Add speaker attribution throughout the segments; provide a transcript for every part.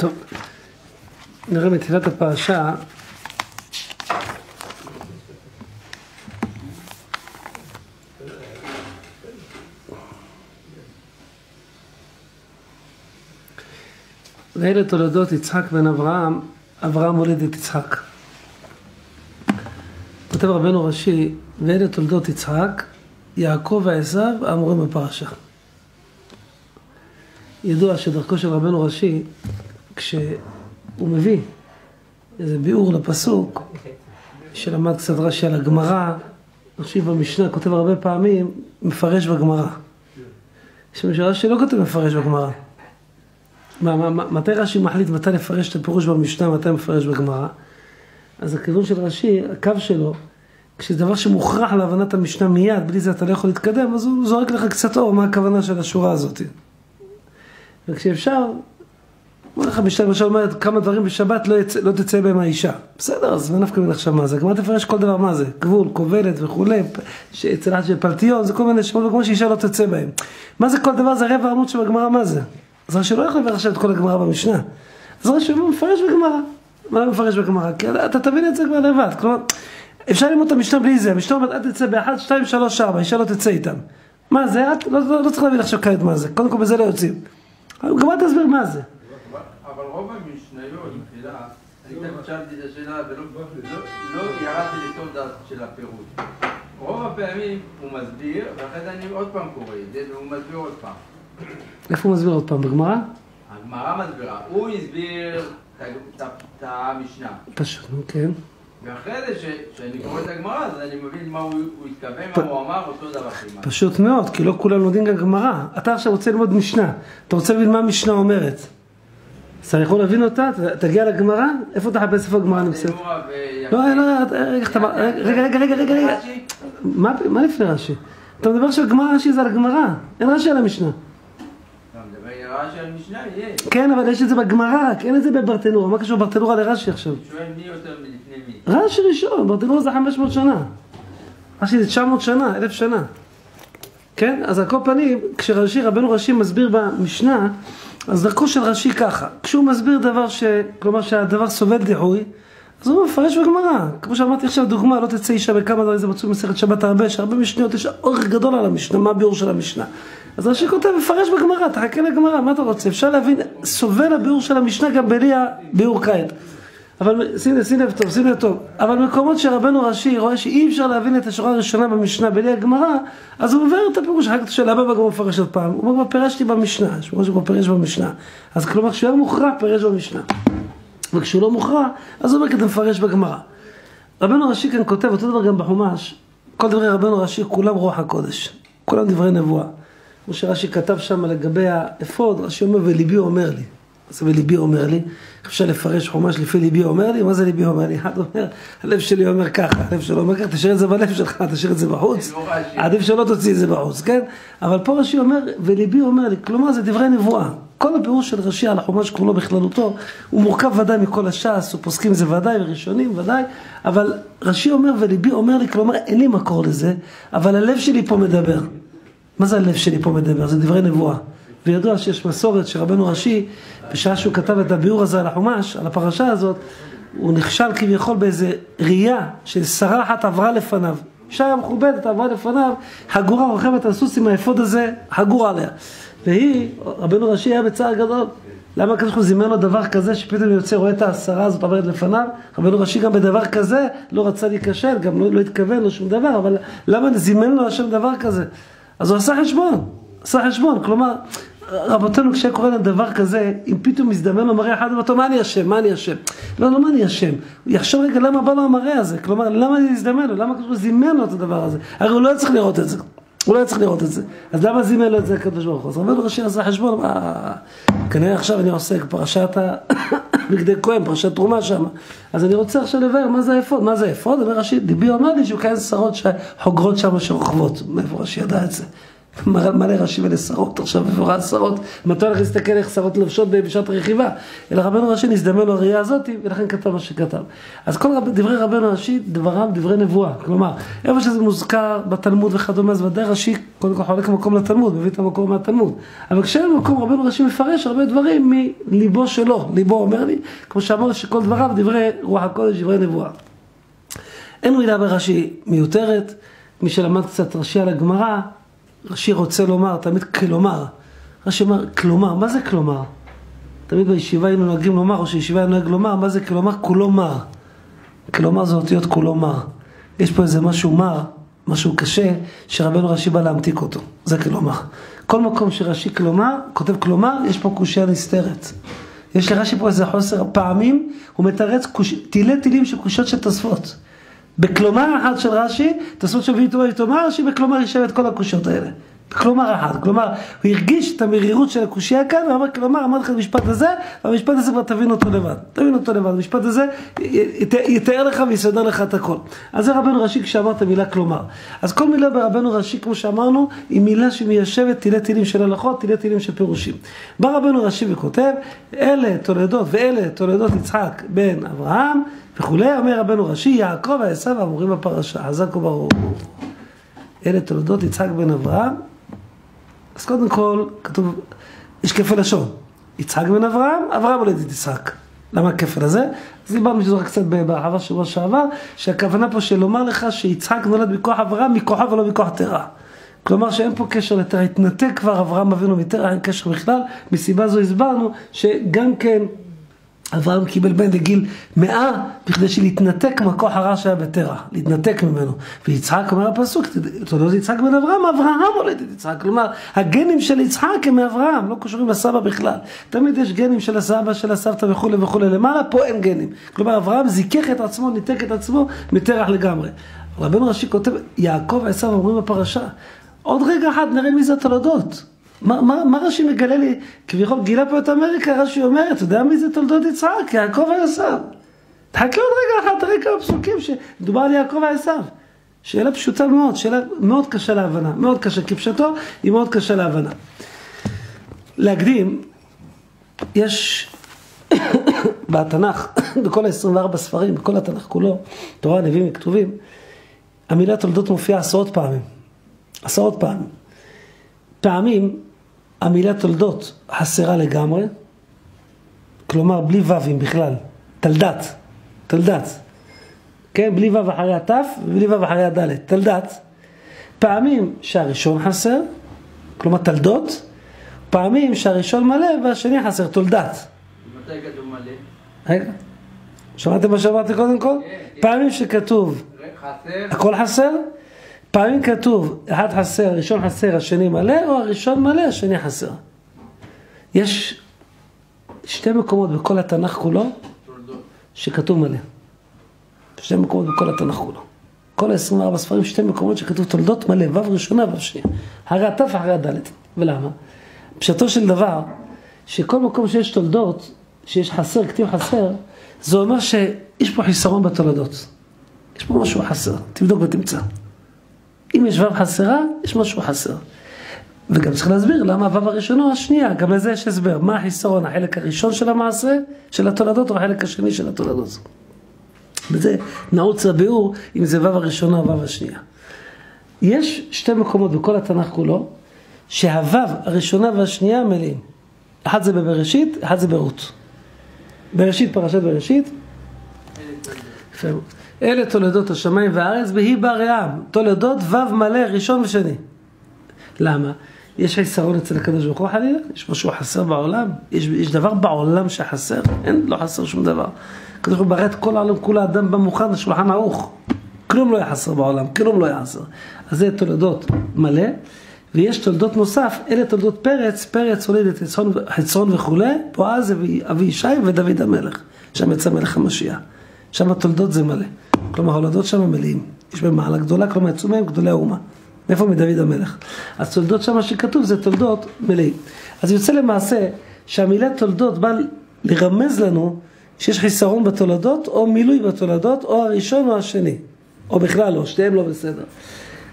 Speaker 1: טוב, נראה מתחילת הפרשה. ואלה תולדות יצחק בן אברהם, אברהם הולד את יצחק. כותב רבנו ראשי, ואלה תולדות יצחק, יעקב ועשיו האמורים בפרשה. ידוע שדרכו של רבנו ראשי, כשהוא מביא איזה ביאור לפסוק, שלמד קצת רש"י על הגמרא, רש"י במשנה כותב הרבה פעמים, מפרש בגמרא. יש מישהו רש"י לא כותב מפרש בגמרא. מה, מה, מתי רש"י מחליט מתי לפרש את הפירוש במשנה, מתי מפרש בגמרא? אז הכיוון של רש"י, הקו שלו, כשזה דבר שמוכרח להבנת המשנה מיד, בלי זה אתה לא יכול להתקדם, אז הוא זורק לך קצת אור, מה הכוונה של השורה הזאת. וכשאפשר, אומר לך משנה, למשל אומרת כמה דברים בשבת לא, יצא, לא תצא בהם האישה. בסדר, אז מה נפקא מן עכשיו מה זה? הגמרא תפרש כל דבר מה זה, גבול, כובלת וכולי, אצל של פלטיון, זה כל מיני שמות כמו שאישה לא תצא בהם. מה זה כל דבר? זה רבע עמוד שבגמרא מה זה? אז רש"י לא יכול עכשיו את כל הגמרא במשנה. אז רש"י מפרש בגמרא. מה לא מפרש בגמרא? כי אתה תבין את זה כבר לבד. כלומר, אפשר ללמוד את המשנה בלי זה. המשנה אומרת, אל תצא באחד, שתיים, שלוש, ארבע, אישה לא תצא איתם. מה זה? את לא, לא, לא צריך להבין עכשיו כעת מה זה. קודם כל בזה לא יוצאים. גמרא תסביר מה זה.
Speaker 2: רוב המשניות, מחילה, אני תמיד שאלתי את השאלה ולא לא ירדתי לטוב דעת של הפירוט. רוב הפעמים הוא מסביר, ואחרי זה אני עוד פעם קורא את זה, והוא מסביר עוד פעם.
Speaker 1: איפה הוא מסביר עוד פעם? בגמרא?
Speaker 2: הגמרא מסבירה. הוא הסביר את המשנה.
Speaker 1: פשוט, נו, כן.
Speaker 2: ואחרי זה, כשאני קורא את הגמרא, אז אני מבין מה הוא התכוון, מה הוא אמר, אותו דבר כמעט.
Speaker 1: פשוט מאוד, כי לא כולם לומדים גם גמרא. אתה עכשיו רוצה ללמוד משנה. אתה רוצה להבין מה המשנה אומרת. אז אתה יכול להבין אותה? תגיע לגמרא? איפה אתה חפש איפה הגמרא נמצאת? לא, לא, רגע, רגע, רגע, רגע, רגע. מה לפני רש"י? אתה מדבר עכשיו גמרא רש"י זה על הגמרא, אין רש"י על המשנה. כן, אבל יש את זה בגמרא, רק אין את זה בברטנורה. מה קשור ברטנורה לרש"י עכשיו? רש"י ראשון, ברטנורה זה 500 שנה. רש"י זה 900 שנה, 1,000 שנה. כן? אז על כל פנים, כשרש"י, רבנו ראשי מסביר במשנה, אז דרכו של רש"י ככה. כשהוא מסביר דבר ש... כלומר שהדבר סובל דיחוי, אז הוא מפרש בגמרא. כמו שאמרתי עכשיו, דוגמה, לא תצא אישה בכמה דברים, זה מצוי במסכת שבת הרבה, שהרבה משניות יש אורך גדול על המשנה, מה הביאור של המשנה. אז רש"י כותב, מפרש בגמרא, תחכה לגמרא, מה אתה רוצה? אפשר להבין, סובל הביאור של המשנה גם בלי הביאור כעת. אבל שים שים לב טוב, שים לב טוב. אבל מקומות שרבנו ראשי רואה שאי אפשר להבין את השורה הראשונה במשנה בלי הגמרא, אז הוא מבאר את הפירוש, אחר כך אתה שואל, למה בגמרא מפרש עוד פעם? הוא אומר, פירשתי במשנה, שהוא כבר פירש במשנה. אז כלומר, כשהוא היה מוכרע, פירש במשנה. וכשהוא לא מוכרע, אז הוא אומר, כי אתה מפרש בגמרא. רבנו ראשי כאן כותב, אותו דבר גם בחומש, כל דברי רבנו ראשי, כולם רוח הקודש. כולם דברי נבואה. כמו שרש"י כתב שם לגבי האפוד, רש"י אומר, וליבי אומר לי. זה וליבי אומר לי, איך אפשר לפרש חומש לפי ליבי אומר לי? מה זה ליבי אומר לי? אחד אומר, הלב שלי אומר ככה, הלב שלו אומר ככה, תשאיר את זה בלב שלך, תשאיר את זה בחוץ. עדיף שלא תוציא את זה בחוץ, כן? אבל פה רש"י אומר, וליבי אומר לי, כלומר זה דברי נבואה. כל הפירוש של רש"י על החומש כולו בכללותו, הוא מורכב ודאי מכל הש"ס, הוא פוסקים זה ודאי, וראשונים ודאי, אבל רש"י אומר, וליבי אומר לי, כלומר אין לי מקור לזה, אבל הלב שלי פה מדבר. מה זה הלב שלי פה מדבר? זה דברי נבואה. וידוע שיש מסורת שרבנו ראשי, בשעה שהוא כתב את הביאור הזה על החומש, על הפרשה הזאת, הוא נכשל כביכול באיזה ראייה של שרה אחת עברה לפניו. אישה מכובדת עברה לפניו, הגורה רוכבת על סוס עם האפוד הזה, הגור עליה. והיא, רבנו ראשי היה בצער גדול. למה הקדוש ברוך הוא זימן לו דבר כזה שפתאום יוצא רואה את השרה הזאת עוברת לפניו? רבנו ראשי גם בדבר כזה לא רצה להיכשל, גם לא, לא התכוון, לא שום דבר, אבל למה זימן לו השם דבר כזה? אז הוא עשה חשבון, עשה חשבון, כלומר, רבותינו כשהיה קורה להם דבר כזה, אם פתאום מזדמן לו מראה אחד, אומר, מה אני אשם, מה אני אשם? לא, לא מה אני אשם, הוא יחשוב רגע למה בא לו המראה הזה, כלומר, למה זה הזדמן לו, למה הוא זימן לו את הדבר הזה? הרי הוא לא היה צריך לראות את זה, הוא לא היה צריך לראות את זה, אז למה זימן לו את זה הקדוש ברוך הוא? אז רבנו ראשי עשה חשבון, כנראה עכשיו אני עוסק פרשת בגדי כהן, פרשת תרומה שם, אז אני רוצה עכשיו לבאר מה זה האפוד, מה זה האפוד? אומר ראשי, דיבי אומר לי שהוא כאלה שרות שחוגרות שם שרוכבות, מאיפה ראשי ידע את זה? מלא ראשי מלא שרות, עכשיו ראה שרות, מתי הולך להסתכל איך שרות לבשות בשעת רכיבה, אלא רבנו ראשי נזדמן לו הראייה הזאת, ולכן כתב מה שכתב. אז כל רב, דברי רבנו ראשי, דבריו דברי נבואה, כלומר, איפה שזה מוזכר בתלמוד וכדומה, אז ודאי ראשי קודם כל חולק מקום לתלמוד, מביא את המקום מהתלמוד. אבל כשאין מקום, רבנו ראשי מפרש הרבה דברים מליבו שלו. ליבו אומר לי, כמו שאמרנו שכל דבריו דברי רוח הקודש, דברי נבואה. אין מילה ברש"י מיותרת. מי שלמד קצת רש"י על הגמרא, רש"י רוצה לומר, תמיד כלומר. רש"י אומר, כלומר, מה זה כלומר? תמיד בישיבה היינו נוהגים לומר, או שישיבה היינו נוהג לומר, מה זה כלומר? כולו מר. כלומר זה אותיות כולו מר. יש פה איזה משהו מר, משהו קשה, שרבנו רש"י בא להמתיק אותו. זה כלומר. כל מקום שרש"י כלומר, כותב כלומר, יש פה קושייה נסתרת. יש לרש"י פה איזה חוסר, פעמים הוא מתרץ קוש... תילי תילים של קושיות של תוספות. בכלומר אחד של רש"י, של ויתומר ויתומר, רש"י בכלומר יישב את כל הקושיות האלה. כלומר אחד, כלומר, הוא הרגיש את המרירות של הקושייה כאן, ואמר, כלומר, אמרתי לך את המשפט הזה, והמשפט הזה כבר תבין אותו לבד, תבין אותו לבד, המשפט הזה יתאר לך ויסדר לך את הכל. אז זה רבנו ראשי כשאמר את המילה כלומר. אז כל מילה ברבנו ראשי, כמו שאמרנו, היא מילה שמיישבת תילי תילים של הלכות, תילי תילים של פירושים. בא רבנו ראשי וכותב, אלה תולדות ואלה תולדות יצחק בן אברהם וכולי, אומר רבנו ראשי, יעקב ועשיו אמורים בפרשה, חזק וברור. אלה תולדות יצחק בן אברהם אז קודם כל, כתוב, יש כפל לשון. יצחק בן אברהם, אברהם הולד את יצחק. למה הכפל הזה? אז דיברנו שזה קצת בהרחבה שבוע שעבר, שהכוונה פה של לומר לך שיצחק נולד מכוח אברהם, מכוחה ולא מכוח תרע. כלומר שאין פה קשר לתרע, התנתק כבר אברהם אבינו מתרע, אין קשר בכלל. מסיבה זו הסברנו שגם כן אברהם קיבל בן לגיל מאה בכדי שלהתנתק מהכוח הרע שהיה בטרח, להתנתק ממנו. ויצחק אומר הפסוק, תולדות יצחק בן אברהם, אברהם הולד את יצחק. כלומר, הגנים של יצחק הם מאברהם, לא קשורים לסבא בכלל. תמיד יש גנים של הסבא, של הסבתא וכולי וכולי למעלה, פה אין גנים. כלומר, אברהם זיכך את עצמו, ניתק את עצמו מטרח לגמרי. רבנו ראשי כותב, יעקב ועשיו אומרים בפרשה, עוד רגע אחד נראה מי זה התולדות. מה, מה, מה רש"י מגלה לי? כביכול גילה פה את אמריקה, רש"י אומר, אתה יודע מי זה תולדות יצחק? יעקב ועשיו. תחכה עוד רגע אחד, תראה כמה פסוקים שמדובר על יעקב ועשיו. שאלה פשוטה מאוד, שאלה מאוד קשה להבנה, מאוד קשה, כפשטו היא מאוד קשה להבנה. להקדים, יש בתנ"ך, בכל ה-24 ספרים, בכל התנ"ך כולו, תורה, נביאים וכתובים, המילה תולדות מופיעה עשרות פעמים. עשרות פעמים. פעמים המילה תולדות חסרה לגמרי, כלומר בלי ו"ים בכלל, תלדת, תלדת, כן, בלי ו"ו אחרי הת' ובלי ו"ו אחרי הד', תלדת. פעמים שהראשון חסר, כלומר תלדות, פעמים שהראשון מלא והשני חסר, תולדת.
Speaker 2: מתי כתוב מלא?
Speaker 1: רגע, שמעתם מה שאמרתי קודם כל?
Speaker 2: כן, כן.
Speaker 1: פעמים שכתוב
Speaker 2: חסר,
Speaker 1: הכל חסר, פעמים כתוב, אחד חסר, הראשון חסר, השני מלא, או הראשון מלא, השני חסר. יש שתי מקומות בכל התנ"ך כולו. שכתוב מלא. שתי מקומות בכל התנ"ך כולו. כל ה-24 ספרים, שתי מקומות שכתוב תולדות מלא, ו' ראשונה, ו' שנייה. הרי הת' אחרי הד'. ולמה? פשטו של דבר, שכל מקום שיש תולדות, שיש חסר, כתיב חסר, זה אומר שיש פה חיסרון בתולדות. יש פה משהו חסר, תבדוק ותמצא. אם יש ו' חסרה, יש משהו חסר. וגם צריך להסביר למה הו' הראשונה או השנייה, גם לזה יש הסבר. מה החיסרון, החלק הראשון של המעשה, של התולדות, או החלק השני של התולדות. וזה נעוץ הביאור אם זה ו' הראשונה או ו' השנייה. יש שתי מקומות בכל התנ"ך כולו, שהו' הראשונה והשנייה מלאים. אחד זה בבראשית, אחד זה ברות. בראשית, פרשת בראשית, יפה מאוד. אלה תולדות השמיים והארץ, והיא בראם. תולדות ו' מלא, ראשון ושני. למה? יש חיסרון אצל הקדוש ברוך הוא חלילה? יש משהו חסר בעולם? יש, יש דבר בעולם שחסר? אין, לא חסר שום דבר. הקדוש ברוך הוא ברא את כל העולם, כל האדם בא מוכן, השולחן ערוך. כלום לא היה בעולם, כלום לא היה. אז זה תולדות מלא, ויש תולדות נוסף, אלה תולדות פרץ, פרץ הוליד את חצרון, חצרון וכולי, בועז אבי ישי ודוד המלך, שם יצא מלך המשיח. שם התולדות זה מלא. כלומר, הולדות שם מלאים. יש בהם מעלה גדולה, כלומר יצאו מהם גדולי האומה. מאיפה? מדוד המלך. אז תולדות שם שכתוב זה תולדות מלאים. אז יוצא למעשה שהמילה תולדות באה לרמז לנו שיש חיסרון בתולדות, או מילוי בתולדות, או הראשון או השני. או בכלל לא, שתיהם לא בסדר.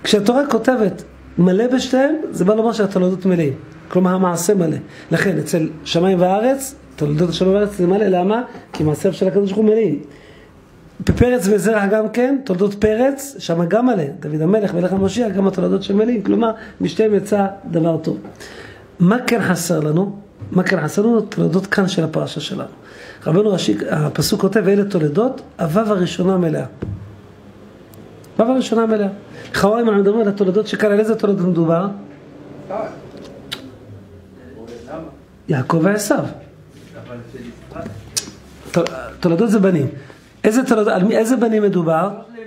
Speaker 1: כשהתורה כותבת מלא בשתיהם, זה בא לומר שהתולדות מלאים. כלומר, המעשה מלא. לכן, אצל שמיים וארץ, תולדות השמיים וארץ זה מלא, למה? כי מעשיו של הקדוש ברוך הוא מלאים. בפרץ וזרע גם כן, תולדות פרץ, שם גם מלא, דוד המלך, מלך המשיח, גם התולדות של מלאים, כלומר, משתיהם יצא דבר טוב. מה כן חסר לנו? מה כן חסר לנו? תולדות כאן של הפרשה שלנו. רבנו ראשי, הפסוק כותב, ואלה תולדות, הוו הראשונה מלאה. וו הראשונה מלאה. לכאורה אם אנחנו מדברים על התולדות שכאן, על איזה תולדות מדובר? יעקב ועשיו. תולדות זה בנים. איזה תולדות, על איזה בנים מדובר?
Speaker 2: לא.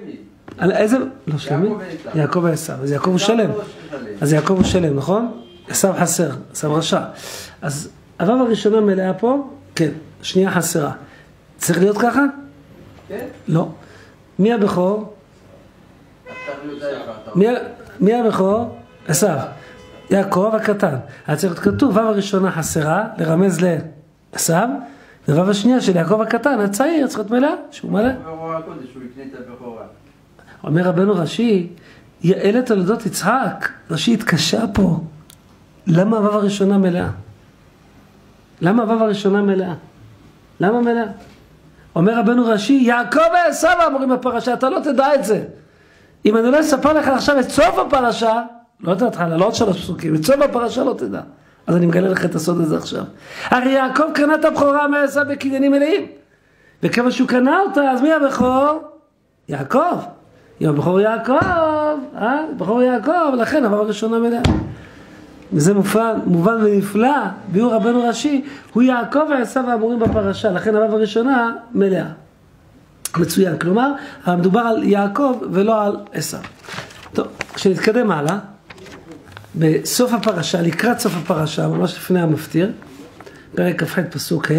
Speaker 1: על איזה, לא שלמי?
Speaker 2: יעקב ועשיו.
Speaker 1: אז יעקב הוא שלם. אז יעקב הוא שלם, נכון? עשיו חסר, עשיו רשע. אז הוו הראשונה מלאה פה, כן, שנייה חסרה. צריך להיות ככה?
Speaker 2: כן?
Speaker 1: לא. מי הבכור? מי, הבכור? עשיו. יעקב הקטן. היה צריך להיות כתוב, וו הראשונה חסרה, לרמז לעשיו, ווו השנייה של יעקב הקטן, הצעיר, צריך להיות מלאה, שהוא מלא.
Speaker 2: את.
Speaker 1: אומר רבנו רש"י, אלה תולדות יצחק, רש"י התקשה פה. למה הוו הראשונה מלאה? למה הוו הראשונה מלאה? למה מלאה? אומר רבנו רש"י, יעקב ועשיו אמורים בפרשה, אתה לא תדע את זה. אם אני לא אספר לך עכשיו את סוף הפרשה, לא את ההתחלה, לא עוד שלוש פסוקים, את סוף הפרשה לא תדע. אז אני מגלה לך את הסוד הזה עכשיו. הרי יעקב קנה את הבכורה מעשיו בקניינים מלאים. וכיוון שהוא קנה אותה, אז מי הבכור? יעקב. אם הבכור יעקב, אה? בכור יעקב, לכן עבר ראשונה מלאה. וזה מובן, מובן ונפלא, ביאור רבנו ראשי, הוא יעקב ועשיו האמורים בפרשה, לכן הוו הראשונה מלאה. מצוין, כלומר, מדובר על יעקב ולא על עשיו. טוב, כשנתקדם הלאה, בסוף הפרשה, לקראת סוף הפרשה, ממש לפני המפטיר, פרק כ"ח פסוק ה',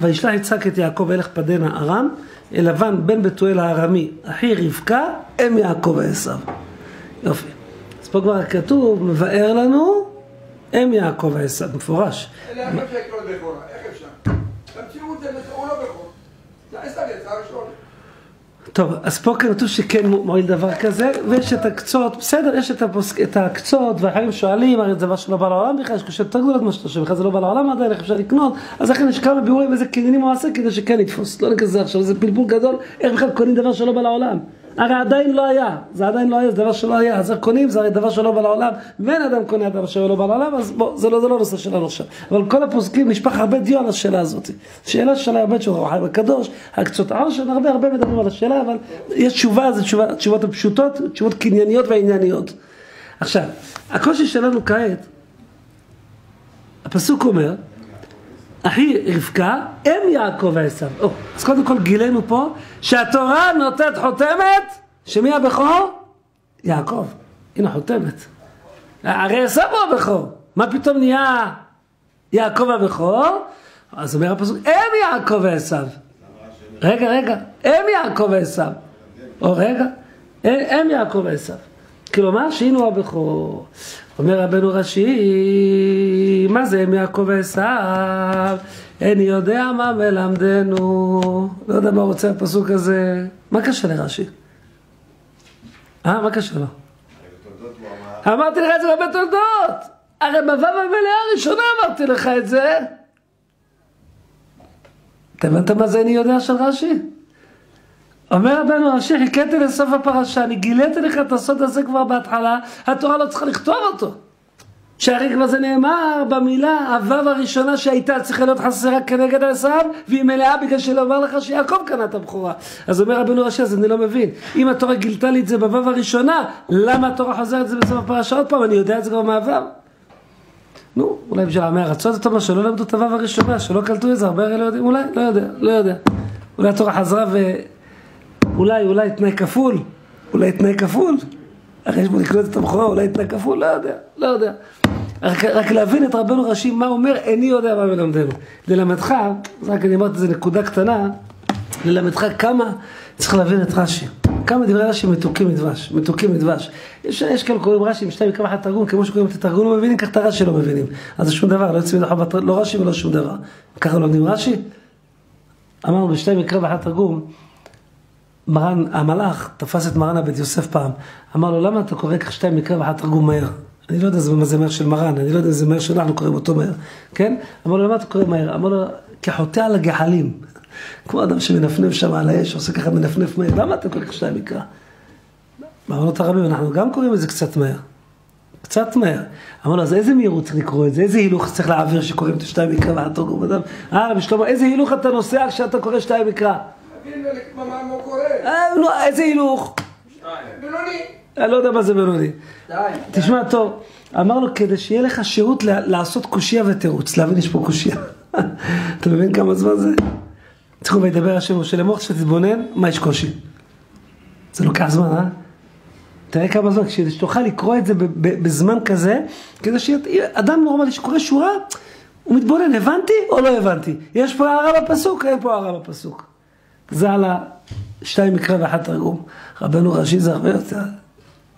Speaker 1: וישלח יצחק את יעקב אליך פדנה ארם, אל לבן בן בתואל הארמי, אחי רבקה, אם יעקב ועשיו. יופי. אז פה כבר כתוב, מבאר לנו, אם יעקב ועשיו, מפורש.
Speaker 3: אלה איך אפשר לקרוא בכורה? איך אפשר? במציאות זה הוא לא בכור. זה עשיו יצא ראשון.
Speaker 1: טוב, אז פה כתוב שכן מועיל דבר כזה, ויש את הקצות, בסדר, יש את, הפוסק, את הקצות, והחיים שואלים, הרי זה דבר שלא בא לעולם בכלל, יש קושיות יותר גדולות ממה שאתה חושב, בכלל זה לא בא לעולם עדיין, איך אפשר לקנות, אז לכן יש כמה בירורים איזה קניינים הוא עושה כדי שכן יתפוס, לא כזה עכשיו, זה פלפול גדול, איך בכלל קונים דבר שלא בא לעולם. הרי עדיין לא היה, זה עדיין לא היה, זה דבר שלא היה, אז קונים, זה הרי דבר שלא בא לעולם, ואין אדם קונה דבר שלא בא לעולם, אז בוא, זה לא, זה לא נושא שלנו עכשיו. אבל כל הפוסקים, נשפך הרבה דיו על השאלה הזאת. שאלה ששאלה הרבה תשובה, החיים הקדוש, הקצות העושר, הרבה הרבה מדברים על השאלה, אבל יש תשובה, זה תשובה, התשובות הפשוטות, תשובות קנייניות וענייניות. עכשיו, הקושי שלנו כעת, הפסוק אומר, אחי רבקה, אם יעקב ועשיו. אז קודם כל גילינו פה שהתורה נותנת חותמת, שמי הבכור? יעקב. הנה חותמת. הרי עשיו הוא הבכור. מה פתאום נהיה יעקב הבכור? אז אומר הפסוק, אם יעקב ועשיו. רגע, רגע, אם יעקב ועשיו. או רגע, אם יעקב ועשיו. כלומר שהנה הוא הבכור. אומר רבנו ראשי, מה זה אם יעקב ועשיו? איני יודע מה מלמדנו. לא יודע מה רוצה הפסוק הזה. מה קשה לרש"י? אה, מה קשה לו? אמרתי לך את זה הרבה תולדות. הרי בו"ב המלאה הראשונה אמרתי לך את זה. אתה הבנת מה זה אני יודע של רש"י? אומר רבנו ראשי, חיכיתי לסוף הפרשה, אני גיליתי לך את הסוד הזה כבר בהתחלה, התורה לא צריכה לכתוב אותו. שהרי כבר זה נאמר במילה, הוו הראשונה שהייתה צריכה להיות חסרה כנגד עשיו, והיא מלאה בגלל שלא אומר לך שיעקב קנה את הבכורה. אז אומר רבנו ראשי, אז אני לא מבין. אם התורה גילתה לי את זה בוו הראשונה, למה התורה חוזרת את זה בסוף הפרשה עוד פעם? אני יודע את זה כבר מהוו. נו, אולי בשביל עמי ארצות אתה אומר שלא למדו את הוו הראשונה, שלא קלטו את זה, הרבה הרי לא יודעים, אולי, לא יודע, לא יודע. אולי התורה חזרה ו... אולי, אולי תנאי כפול, אולי תנאי כפול. הרי יש בו את הבכורה, אולי תנאי כפול, לא יודע, לא יודע. רק, רק להבין את רבנו ראשי, מה אומר, איני יודע מה מלמדנו. ללמדך, רק אני אמרתי, זו נקודה קטנה, ללמדך כמה צריך להבין את רש"י. כמה דברי רש"י מתוקים מדבש, מתוקים מדבש. יש, יש כאלה קוראים רש"י שתיים מקרא אחת תרגום, כמו שקוראים את התרגום לא מבינים, כך את הרש"י לא מבינים. אז שום דבר, לא יוצאים מדחו, לא רש"י ולא שום דבר. ככה לומדים רש"י? אמרנו בשתיים מקרא ואחת תרגום, מרן, המלאך תפס את מרן הבית יוסף פעם, אמר לו, למה אתה קורא כך שתיים מקרא ואחת תרגום מהר? אני לא יודע מה זה מהר של מרן, אני לא יודע אם זה מהר שאנחנו קוראים אותו מהר, כן? אמר לו, למה אתה קורא מהר? אמר לו, כחוטא על הגחלים. כמו אדם שמנפנף שם על האש, עושה ככה מנפנף מהר. למה אתה כל כך שתיים מקרא? בעוונות הרבים אנחנו גם קוראים את זה קצת מהר. קצת מהר. אמרנו, אז איזה מהירות צריך לקרוא את זה? איזה הילוך צריך להעביר שקוראים את השתיים מקרא והתרגום אדם? אה, רבי שלמה, איזה הילוך אתה נוסע כשאתה קורא שתיים מקרא?
Speaker 3: מה מה קורה.
Speaker 1: אה, לא, איזה הילוך?
Speaker 3: בינוני.
Speaker 1: אני לא יודע מה זה בינוני. תשמע טוב, אמרנו כדי שיהיה לך שהות לעשות קושייה ותירוץ, להבין יש פה קושייה. אתה מבין כמה זמן זה? צריכים וידבר השם משה לאמור שתתבונן, מה יש קושי? זה לוקח זמן, אה? תראה כמה זמן, כדי שתוכל לקרוא את זה ב- ב- בזמן כזה, כדי שאדם נורמלי שקורא שורה, הוא מתבונן, הבנתי או לא הבנתי? יש פה הערה בפסוק, אין פה הערה בפסוק. על השתיים מקרא ואחד תרגום. רבנו ראשי זה הרבה יותר,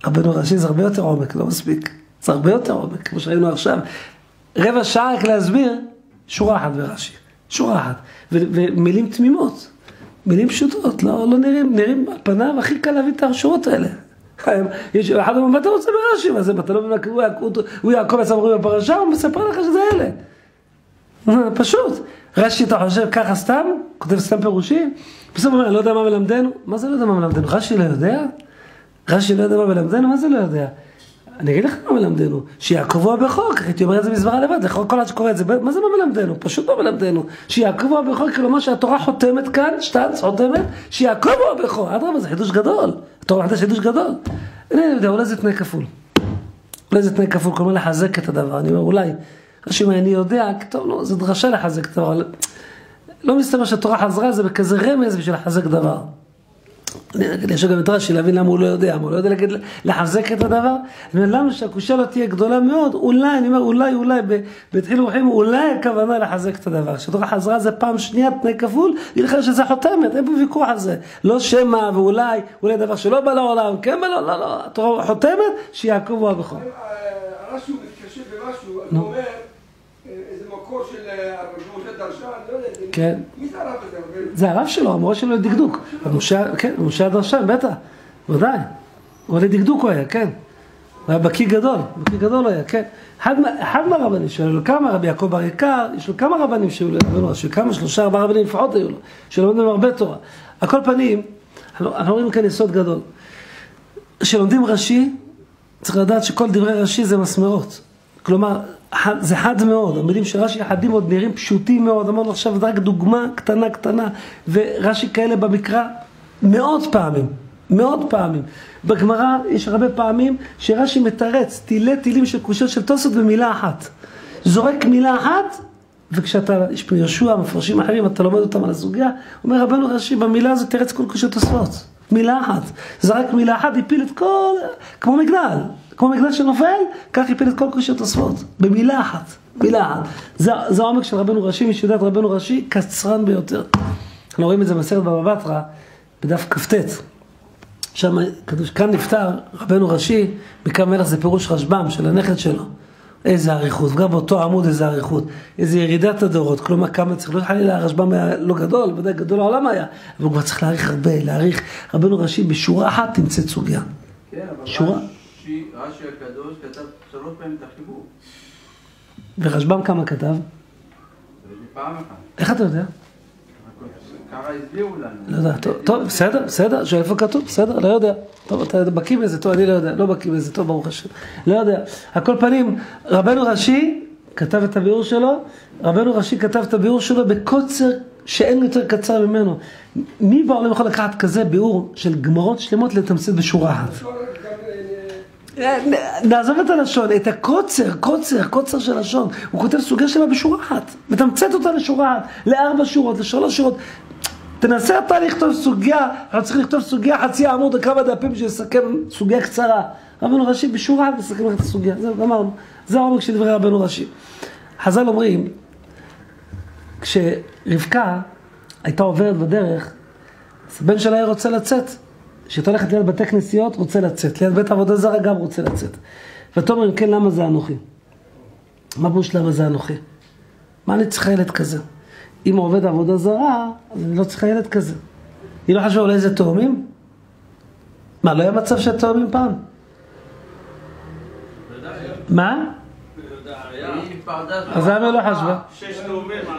Speaker 1: רבנו ראשי זה הרבה יותר עומק, לא מספיק. זה הרבה יותר עומק, כמו שראינו עכשיו. רבע שעה רק להסביר שורה אחת ברש"י, שורה אחת. ומילים תמימות, מילים פשוטות, לא, לא נראים, נראים על פניו הכי קל להביא את השורות האלה. יש, אחד אומר, מה אתה רוצה ברש"י? מה זה, אתה לא מבין, הוא, יעקב אומרים בפרשה, הוא מספר לך שזה אלה. פשוט. רש"י אתה חושב ככה סתם? כותב סתם פירושים? בסוף הוא אומר, לא יודע מה מלמדנו. מה זה לא יודע מה מלמדנו? רש"י לא יודע? רש"י לא יודע מה מלמדנו? מה זה לא יודע? אני אגיד לך מה מלמדנו, שיעקב הוא הבכור, הייתי אומר את זה מזמרה לבד, כל אחד שקורא את זה, מה זה מה מלמדנו? פשוט מה מלמדנו, שיעקב הוא הבכור, כלומר שהתורה חותמת כאן, שטנץ חותמת, שיעקב הוא הבכור, אדרבה זה חידוש גדול, התורה מחדש חידוש גדול. אני לא יודע, אולי זה תנאי כפול. אולי זה תנאי כפול, כלומר לחזק את הדבר, אני אומר אולי, רש"י אומר אני יודע, טוב נו, זה דרשה לחזק את הדבר, אבל לא מסתבר שהתורה חזרה, זה בכזה רמז בשביל לחזק דבר. יש גם את רש"י להבין למה הוא לא יודע, מה הוא לא יודע להגיד, לחזק את הדבר. לנו שהקושייה לא תהיה גדולה מאוד, אולי, אני אומר, אולי, אולי, בתחיל ורוחים, אולי הכוונה לחזק את הדבר. כשהתורה חזרה זה פעם שנייה, תנאי כפול, היא לך שזה חותמת, אין פה ויכוח על זה. לא שמא ואולי, אולי דבר שלא בא לעולם, כן בא לעולם, לא, לא, התורה חותמת, שיעקב הוא הבכור.
Speaker 3: הרש"י הוא מתקשה במשהו, הוא אומר, אה, איזה מקור של אה, הרב משה דרשן, לא
Speaker 1: כן.
Speaker 3: זה הרב
Speaker 1: שלו, המורה שלו לדקדוק. כן, משה הדרשן, בטח, ודאי. אבל לדקדוק הוא היה, כן. הוא היה בקיא גדול, בקיא גדול היה, כן. אחד, אחד מהרבנים שלו, היו לו כמה, רבי יעקב בר יקר, יש לו כמה רבנים שהיו לו, רבנו ראשי, כמה, שלושה, ארבעה רבנים לפחות היו לו, שלומדים הרבה תורה. על כל פנים, אנחנו רואים כאן יסוד גדול. כשלומדים רש"י, צריך לדעת שכל דברי רש"י זה מסמרות. כלומר, זה חד מאוד, המילים של רש"י מאוד, נראים פשוטים מאוד, אמרנו עכשיו רק דוגמה קטנה קטנה, ורש"י כאלה במקרא מאות פעמים, מאות פעמים. בגמרא יש הרבה פעמים שרש"י מתרץ תילי תילים של קושיות של תוספות במילה אחת. זורק מילה אחת, וכשאתה, יש פה יהושע, מפרשים אחרים, אתה לומד אותם על הסוגיה, אומר רבנו רש"י, במילה הזאת תרץ כל קושיות תוספות. מילה אחת. זרק מילה אחת, הפיל את כל, כמו מגדל. כמו מגדל שנופל, כך הפיל את כל קושיות תוספות. במילה אחת. מילה אחת. זה, זה העומק של רבנו ראשי, מי שיודע את רבנו ראשי, קצרן ביותר. אנחנו רואים את זה בסרט בבא בתרא, בדף כ"ט. שם כתוב, כאן נפטר רבנו ראשי, מקרא מלך זה פירוש רשב"ם של הנכד שלו. איזה אריכות, גם באותו עמוד איזה אריכות, איזה ירידת הדורות, כלומר כמה צריך, לא חלילה הרשב"ם היה לא גדול, ודאי גדול העולם היה, אבל הוא כבר צריך להעריך הרבה, להעריך, רבנו ראשי בשורה אחת תמצא סוגיה.
Speaker 2: כן, אבל
Speaker 1: שורה.
Speaker 2: רש"י רש"י הקדוש כתב שלוש פעמים את החיבור.
Speaker 1: ורשב"ם כמה כתב?
Speaker 2: פעם אחת.
Speaker 1: איך אתה יודע?
Speaker 2: ככה הסבירו לנו.
Speaker 1: לא יודע, טוב, בסדר, בסדר, שואל איפה כתוב, בסדר, לא יודע. טוב, אתה בקיא בזה, טוב, אני לא יודע, לא בקיא בזה, טוב, ברוך השם. לא יודע. על כל פנים, רבנו ראשי כתב את הביאור שלו, רבנו ראשי כתב את הביאור שלו בקוצר שאין יותר קצר ממנו. מי בעולם יכול לקחת כזה ביאור של גמרות שלמות לתמצת בשורה אחת? נעזוב את הלשון, את הקוצר, קוצר, קוצר של לשון. הוא כותב סוגיה שלמה בשורה אחת. מתמצת אותה לשורה אחת, לארבע שורות, לשלוש שורות. תנסה אתה לכתוב סוגיה, אנחנו צריכים לכתוב סוגיה חצי עמוד או כמה דפים בשביל לסכם סוגיה קצרה. רבנו ראשי בשורה אחת מסכם לך את הסוגיה, זהו, גמרנו. זה העומק של דברי רבנו ראשי. חז"ל אומרים, כשרבקה הייתה עוברת בדרך, אז הבן שלה היה רוצה לצאת. כשאתה הולכת ליד בתי כנסיות, רוצה לצאת. ליד בית עבודה זרה גם רוצה לצאת. ואתה אומר, כן, למה זה אנוכי? מה פירוש למה זה אנוכי? מה אני צריכה ילד כזה? אם הוא עובד עבודה זרה, אז אני לא צריכה ילד כזה. היא לא חשבה אולי זה תאומים? מה, לא היה מצב של תאומים פעם? מה?
Speaker 2: היא
Speaker 1: אז למה היא לא חשבה?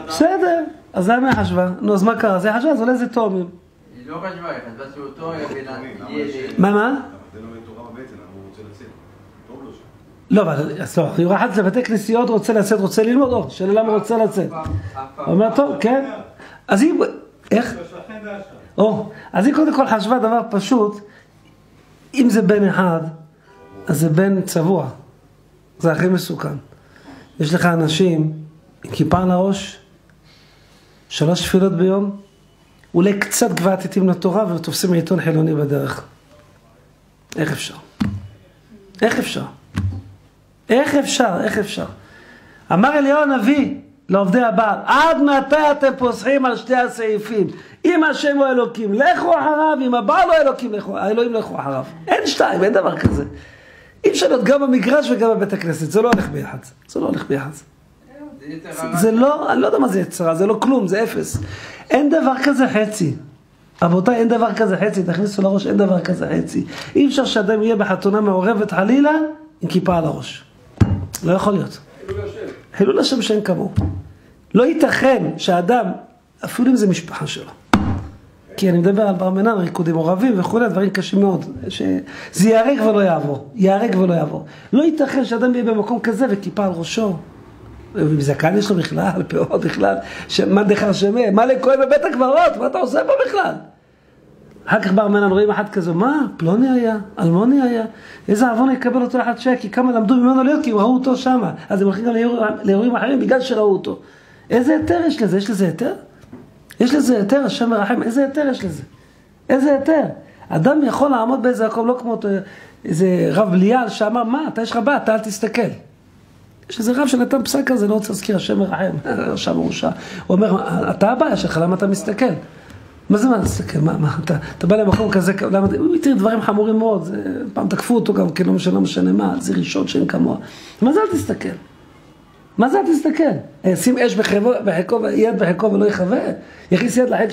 Speaker 1: בסדר, אז למה היא חשבה? נו, אז מה קרה? זה חשבה, אז אולי זה תאומים.
Speaker 2: לא חשבה, היא חשבה שאותו בן ילד.
Speaker 1: מה, מה?
Speaker 4: אבל זה לומד תורה בבטן, למה הוא רוצה לצאת? טוב לו שם.
Speaker 1: לא, אבל, אז לא, הוא רחץ לבתי כנסיות, רוצה לצאת, רוצה ללמוד, או, שאלה למה רוצה לצאת. הוא אומר, טוב, כן. אז היא, איך? או, אז היא קודם כל חשבה דבר פשוט, אם זה בן אחד, אז זה בן צבוע. זה הכי מסוכן. יש לך אנשים עם כיפה על הראש, שלוש תפילות ביום, אולי קצת גבעת עתים לתורה ותופסים עיתון חילוני בדרך. איך אפשר? איך אפשר? איך אפשר? איך אפשר? אמר אליהו הנביא לעובדי הבעל, עד מתי אתם פוסחים על שתי הסעיפים? אם השם הוא אלוקים, לכו אחריו, אם הבעל הוא אלוקים, לכו, האלוהים לכו אחריו. אין שתיים, אין דבר כזה. אי אפשר להיות גם במגרש וגם בבית הכנסת, זה לא הולך ביחד. זה לא הולך ביחד.
Speaker 2: זה
Speaker 1: לא, אני לא יודע מה זה יצרה, זה לא כלום, זה אפס. אין דבר כזה חצי. רבותיי, אין דבר כזה חצי, תכניסו לראש, אין דבר כזה חצי. אי אפשר שאדם יהיה בחתונה מעורבת חלילה עם כיפה על הראש. לא יכול להיות.
Speaker 3: חילול השם.
Speaker 1: שאין כמוהו. לא ייתכן שאדם, אפילו אם זה משפחה שלו, כי אני מדבר על בר מינן, ריקודים מעורבים וכולי, דברים קשים מאוד, שזה ייהרג ולא יעבור, ייהרג ולא יעבור. לא ייתכן שאדם יהיה במקום כזה וכיפה על ראשו. זקן יש לו בכלל, פאות בכלל, מה דחר שמה, מה לכהן בבית הקברות, מה אתה עושה פה בכלל? אחר כך בר מינן רואים אחד כזה, מה, פלוני היה, אלמוני היה, איזה עוון יקבל אותו אחד שקי, כמה למדו ממנו להיות, כי ראו אותו שמה. אז הם הולכים גם לאירוע- לאירועים אחרים בגלל שראו אותו. איזה היתר יש לזה? יש לזה היתר? יש לזה היתר, השם מרחם, איזה היתר יש לזה? איזה היתר? אדם יכול לעמוד באיזה מקום, לא כמו אותו, איזה רב ליאל שאמר, מה, אתה יש לך בת, אל תסתכל. יש איזה רב שנתן פסק כזה, לא רוצה להזכיר, השם מרחם, רשע מרושע. הוא אומר, אתה הבעיה שלך, למה אתה מסתכל? מה זה מה להסתכל? מה, מה, אתה, אתה בא למקום כזה, למה, הוא התיר דברים חמורים מאוד, זה, פעם תקפו אותו גם, כן, לא משנה, לא משנה מה, זה ראשון שאין כמוה. מה זה אל תסתכל? מה זה אל תסתכל? אה, שים אש בחיקו, יד בחיקו ולא יכבה? יכניס יד לחיק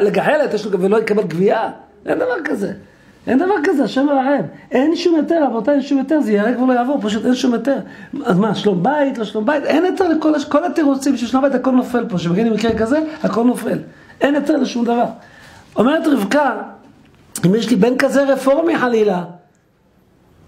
Speaker 1: לגחלת, ולא יקבל גבייה? אין דבר כזה. אין דבר כזה, השם מרחם. אין שום היתר, רבותיי, אין שום היתר, זה ייהרג ולא יעבור, פשוט אין שום היתר. אז מה, שלום בית, לא שלום בית, אין היתר לכל כל התירוצים של שלום בית, הכל נופל פה, כשמגיעים למקרה כזה, הכל נופל. אין היתר לשום דבר. אומרת רבקה, אם יש לי בן כזה רפורמי חלילה,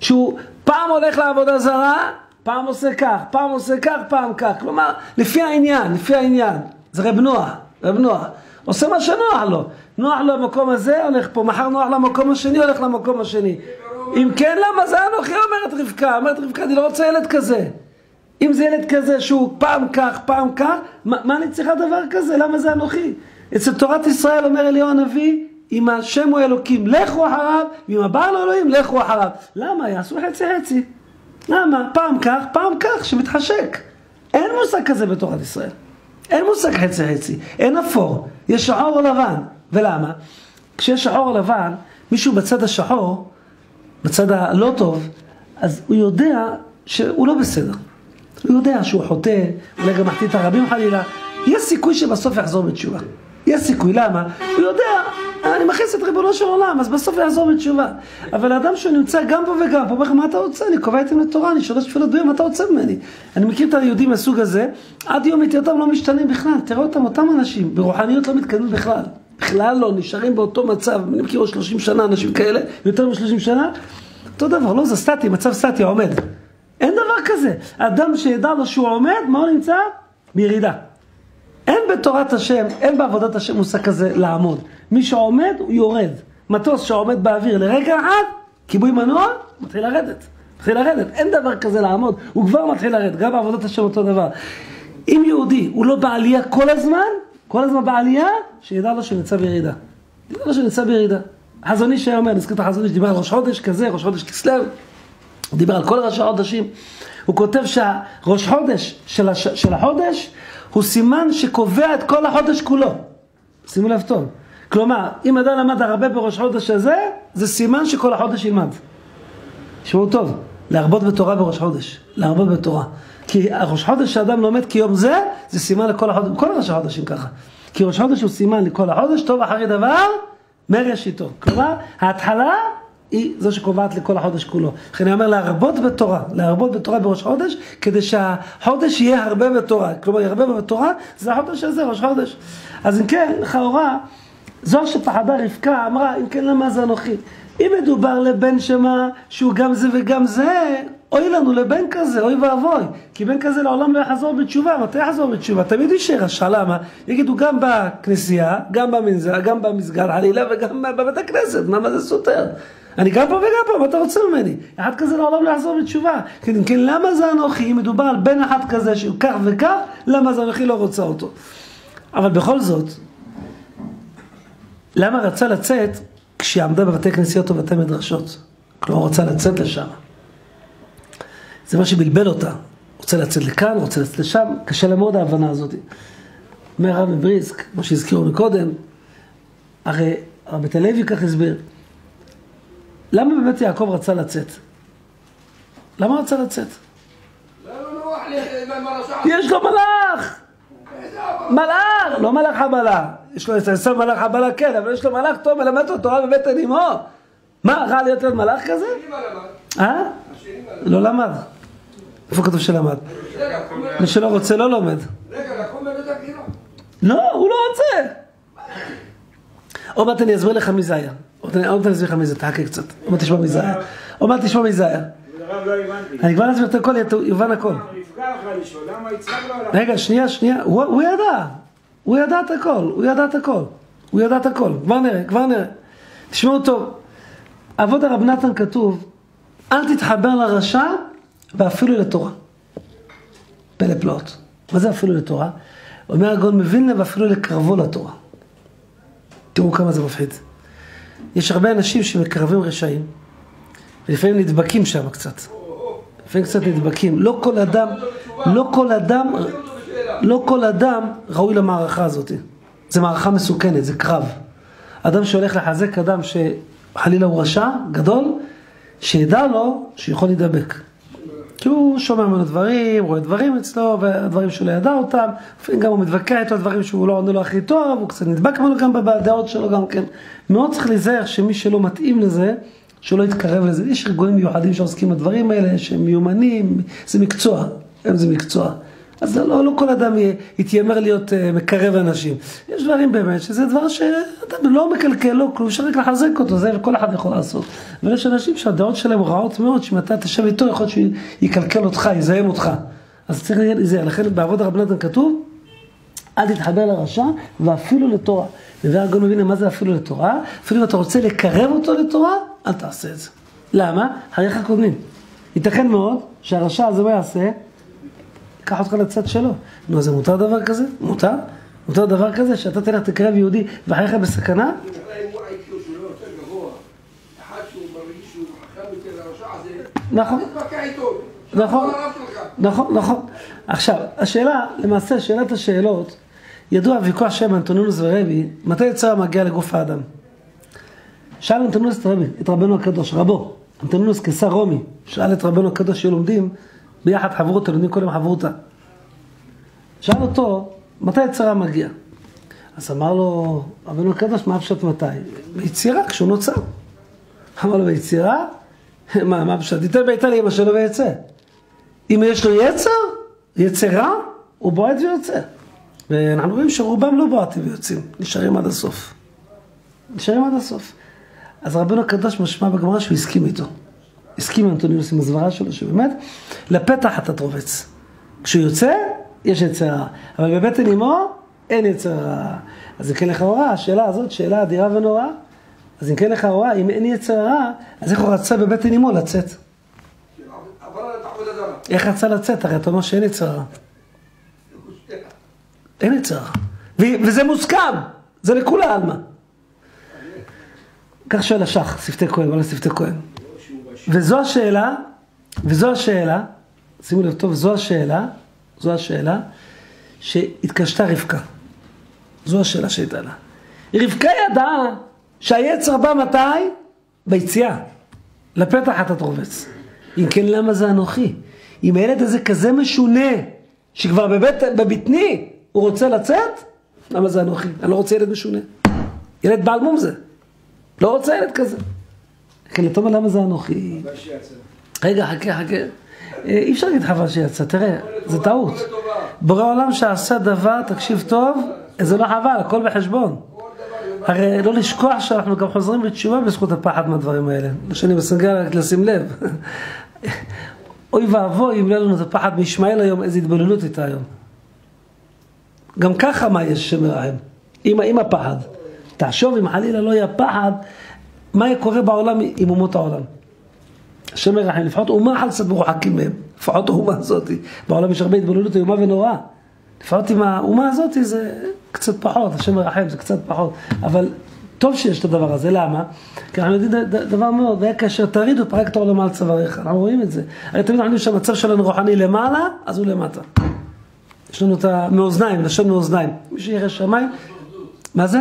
Speaker 1: שהוא פעם הולך לעבודה זרה, פעם עושה כך, פעם עושה כך, פעם כך. כלומר, לפי העניין, לפי העניין. זה רב נוח, רב נוח. עושה מה שנוח לו. נוח לו במקום הזה, הולך פה. מחר נוח למקום השני, הולך למקום השני. אם כן, למה זה אנוכי, אומרת רבקה. אומרת רבקה, אני לא רוצה ילד כזה. אם זה ילד כזה שהוא פעם כך, פעם כך, מה, מה אני צריכה דבר כזה? למה זה אנוכי? אצל תורת ישראל אומר אליהו הנביא, אם השם הוא אלוקים, לכו אחריו, ואם הבעל אלוהים, לכו אחריו. למה? יעשו חצי חצי. למה? פעם כך, פעם כך, שמתחשק. אין מושג כזה בתורת ישראל. אין מושג חצי חצי. אין אפור. יש שחור או לבן. ולמה? כשיש שחור או לבן, מישהו בצד השחור, בצד הלא טוב, אז הוא יודע שהוא לא בסדר. הוא יודע שהוא חוטא, אולי גם מחטיא את הרבים חלילה. יש סיכוי שבסוף יחזור בתשובה. יש סיכוי, למה? הוא יודע, אני מכניס את ריבונו של עולם, אז בסוף יחזור בתשובה. אבל האדם שהוא נמצא גם פה וגם פה, אומר לך, מה אתה רוצה? אני קובע איתם לתורה, אני שלוש תפילות ביום, מה אתה רוצה ממני? אני מכיר את היהודים מהסוג הזה, עד יום יתיותם לא משתנים בכלל. תראה אותם, אותם אנשים, ברוחניות לא מתקדמים בכלל. בכלל לא, נשארים באותו מצב, אני מכיר עוד 30 שנה אנשים כאלה, יותר מ-30 שנה, אותו דבר, לא, זה סטטי, מצב סטטי, עומד. אין דבר כזה. אדם שידע לו שהוא עומד, מה הוא נמצא? בירידה. אין בתורת השם, אין בעבודת השם מושג כזה לעמוד. מי שעומד, הוא יורד. מטוס שעומד באוויר לרגע אחד, כיבוי מנוע, מתחיל לרדת. מתחיל לרדת. אין דבר כזה לעמוד, הוא כבר מתחיל לרדת. גם בעבודת השם אותו דבר. אם יהודי הוא לא בעלייה כל הזמן, כל הזמן בעלייה, שידע לו שנמצא בירידה. ידע לו שנמצא בירידה. חזון איש היה אומר, נזכיר את החזון איש, דיבר על ראש חודש כזה, ראש חודש כסלו. דיבר על כל ראשי החודשים. הוא כותב שהראש חודש של, הש... של החודש הוא סימן שקובע את כל החודש כולו. שימו לב טוב. כלומר, אם אדם למד הרבה בראש חודש הזה, זה סימן שכל החודש ילמד. תשמעו טוב, להרבות בתורה בראש חודש. להרבות בתורה. כי הראש חודש שאדם לומד כיום זה, זה סימן לכל החודש, כל ראשי החודשים ככה. כי ראש חודש הוא סימן לכל החודש, טוב אחרי דבר, מר ראשיתו. כלומר, ההתחלה היא זו שקובעת לכל החודש כולו. לכן אני אומר להרבות בתורה, להרבות בתורה בראש חודש, כדי שהחודש יהיה הרבה בתורה. כלומר, ירבה בתורה, זה החודש הזה, ראש חודש. אז אם כן, לכאורה, זו שפחדה רבקה אמרה, אם כן, למה זה אנוכי? אם מדובר לבן שמה שהוא גם זה וגם זה, אוי לנו לבן כזה, אוי ואבוי. כי בן כזה לעולם לא יחזור בתשובה, מתי יחזור בתשובה? תמיד יישאר רשע, למה? יגידו גם בכנסייה, גם במנזר, גם במסגד, עלילה וגם בבית הכנסת, מה זה סותר? אני גם פה וגם פה, מה אתה רוצה ממני? אחד כזה לעולם לא יחזור בתשובה. כן, כן, למה זה אנוכי? אם מדובר על בן אחד כזה שהוא כך וכך, למה זה אנוכי לא רוצה אותו? אבל בכל זאת, למה רצה לצאת כשהיא עמדה בבתי כנסיות ובתי מדרשות? כלומר, רוצה לצאת לשם. זה מה שבלבל אותה. רוצה לצאת לכאן, רוצה לצאת לשם, קשה לה מאוד ההבנה הזאת. אומר הרב מבריסק, כמו שהזכירו מקודם, הרי רבי הלוי כך הסביר, למה באמת יעקב רצה לצאת? למה רצה לצאת? יש לו מלאך! מלאך! לא מלאך הבלה. יש לו עשר מלאך הבלה, כן, אבל יש לו מלאך טוב מלמד אותו תורה בבטן אמו. מה, רע להיות להיות מלאך כזה? אה? לא למד. איפה כתוב שלמד? מי שלא רוצה לא לומד. לא, הוא לא רוצה. עוד מעט אני אסביר לך מי זה היה. עוד אסביר לך מי זה, תחכה קצת. עוד מעט תשמע מי זה היה. עוד מעט תשמע מי זה היה. אני כבר אסביר את הכל, יובן הכל. רגע, שנייה, שנייה, הוא ידע, הוא ידע את הכל, הוא ידע את הכל, הוא ידע את הכל, כבר נראה, כבר נראה. תשמעו טוב, אבות הרב נתן כתוב, אל תתחבר לרשע ואפילו לתורה. פלא פלאות. מה זה אפילו לתורה? אומר הגאון מווילנה ואפילו לקרבו לתורה. תראו כמה זה מפחיד. יש הרבה אנשים שמקרבים רשעים, ולפעמים נדבקים שם קצת. לפעמים קצת נדבקים. לא כל אדם, לא כל אדם. לא כל אדם ראוי למערכה הזאת. זו מערכה מסוכנת, זה קרב. אדם שהולך לחזק אדם שחלילה הוא רשע, גדול, שידע לו שיכול להידבק. כי הוא שומע ממנו דברים, רואה דברים אצלו, והדברים שהוא לא ידע אותם, לפעמים גם הוא מתווכח איתו דברים שהוא לא עונה לו הכי טוב, הוא קצת נדבק ממנו גם בדעות שלו גם כן. מאוד צריך להיזהר שמי שלא מתאים לזה, שהוא לא יתקרב לזה. יש ארגונים מיוחדים שעוסקים בדברים האלה, שהם מיומנים, זה מקצוע, הם זה מקצוע. אז לא, לא כל אדם יתיימר להיות uh, מקרב אנשים. יש דברים באמת שזה דבר שאדם לא מקלקל, לא כלום, אפשר רק לחזק אותו, זה כל אחד יכול לעשות. אבל יש אנשים שהדעות שלהם רעות מאוד, שאם אתה תשב איתו, יכול להיות שהוא יקלקל אותך, יזהם אותך. אז צריך להיזהר. לכן בעבוד הרב נתן כתוב, אל תתחבר לרשע ואפילו לתורה. והגאון מבין מה זה אפילו לתורה, אפילו אם אתה רוצה לקרב אותו לתורה, אל תעשה את זה. למה? חייך קודמים. ייתכן מאוד שהרשע הזה מה יעשה? ייקח אותך לצד שלו. נו, אז זה מותר דבר כזה? מותר? מותר דבר כזה שאתה תלך תקרב יהודי וחייך בסכנה? נכון. נכון. נכון, נכון. עכשיו, השאלה, למעשה, שאלת השאלות, ידוע הוויכוח שם אנטונינוס ורבי, מתי יצר מגיע לגוף האדם? שאל אנטונינוס את רבי, את רבנו הקדוש, רבו, אנטונינוס קיסר רומי, שאל את רבנו הקדוש שהיו לומדים ביחד חברותא, לומדים קודם חברותא. שאל אותו, מתי יצרה מגיע? אז אמר לו, רבנו הקדוש, מה פשוט מתי? ביצירה, כשהוא נוצר. אמר לו, ביצירה? מה, מה פשוט? ייתן ביתה לאמא שלו ויצא. אם יש לו יצר, יצרה, הוא בועט ויוצא. ואנחנו רואים שרובם לא בועטים ויוצאים, נשארים עד הסוף. נשארים עד הסוף. אז רבנו הקדוש משמע בגמרא שהוא הסכים איתו. הסכים אנטוניוס עם הסברה שלו, שבאמת, לפתח אתה תרובץ. כשהוא יוצא, יש יצר רע. אבל בבטן אמו, אין יצר רע. אז אם כן לכאורה, השאלה הזאת, שאלה אדירה ונוראה. אז אם כן לכאורה, אם אין יצר רע, אז איך הוא רצה בבטן אמו לצאת? איך רצה לצאת? הרי אתה אומר שאין יצר רע. אין יצר רע. ו- וזה מוסכם, זה לכולי עלמא. כך שואל השח, שפתי כהן, לא שפתי כהן. וזו השאלה, וזו השאלה, שימו לב טוב, זו השאלה, זו השאלה שהתקשתה רבקה. זו השאלה שהייתה לה. רבקה ידעה שהיצר בא מתי? ביציאה. לפתח אתה תרובץ. אם כן, למה זה אנוכי? אם הילד הזה כזה משונה, שכבר בבית, בבטני הוא רוצה לצאת, למה זה אנוכי? אני לא רוצה ילד משונה. ילד בעל מום זה. לא רוצה ילד כזה. כן, אתה אומר למה זה אנוכי? רגע, חכה, חכה. אה, אי אפשר להגיד חבל שיצא, תראה, זה טעות. בורא עולם שעשה דבר, תקשיב טוב, זה לא חבל, הכל בחשבון. הרי לא לשכוח שאנחנו גם חוזרים בתשובה בזכות הפחד מהדברים האלה. מה שאני מסנגר רק לשים לב. אוי ואבוי אם לא לנו את הפחד מישמעאל היום, איזה התבוללות הייתה היום. גם ככה מה יש שם מרחם? עם, עם הפחד. תחשוב אם חלילה לא יהיה פחד, מה קורה בעולם עם אומות העולם. השם מרחם, לפחות אומה אחת קצת מרוחקים מהם, לפחות האומה הזאת. בעולם יש הרבה התבוללות איומה ונוראה. לפחות עם האומה הזאת זה קצת פחות, השם מרחם זה קצת פחות. אבל טוב שיש את הדבר הזה, למה? כי אנחנו יודעים דבר מאוד, והיה כאשר תרידו פרקת עולם על צוואריך, אנחנו רואים את זה. הרי תמיד אנחנו שהמצב שלנו רוחני למעלה, אז הוא למטה. יש לנו את המאזניים, לשון מאזניים. מי שירא שמיים, מה זה?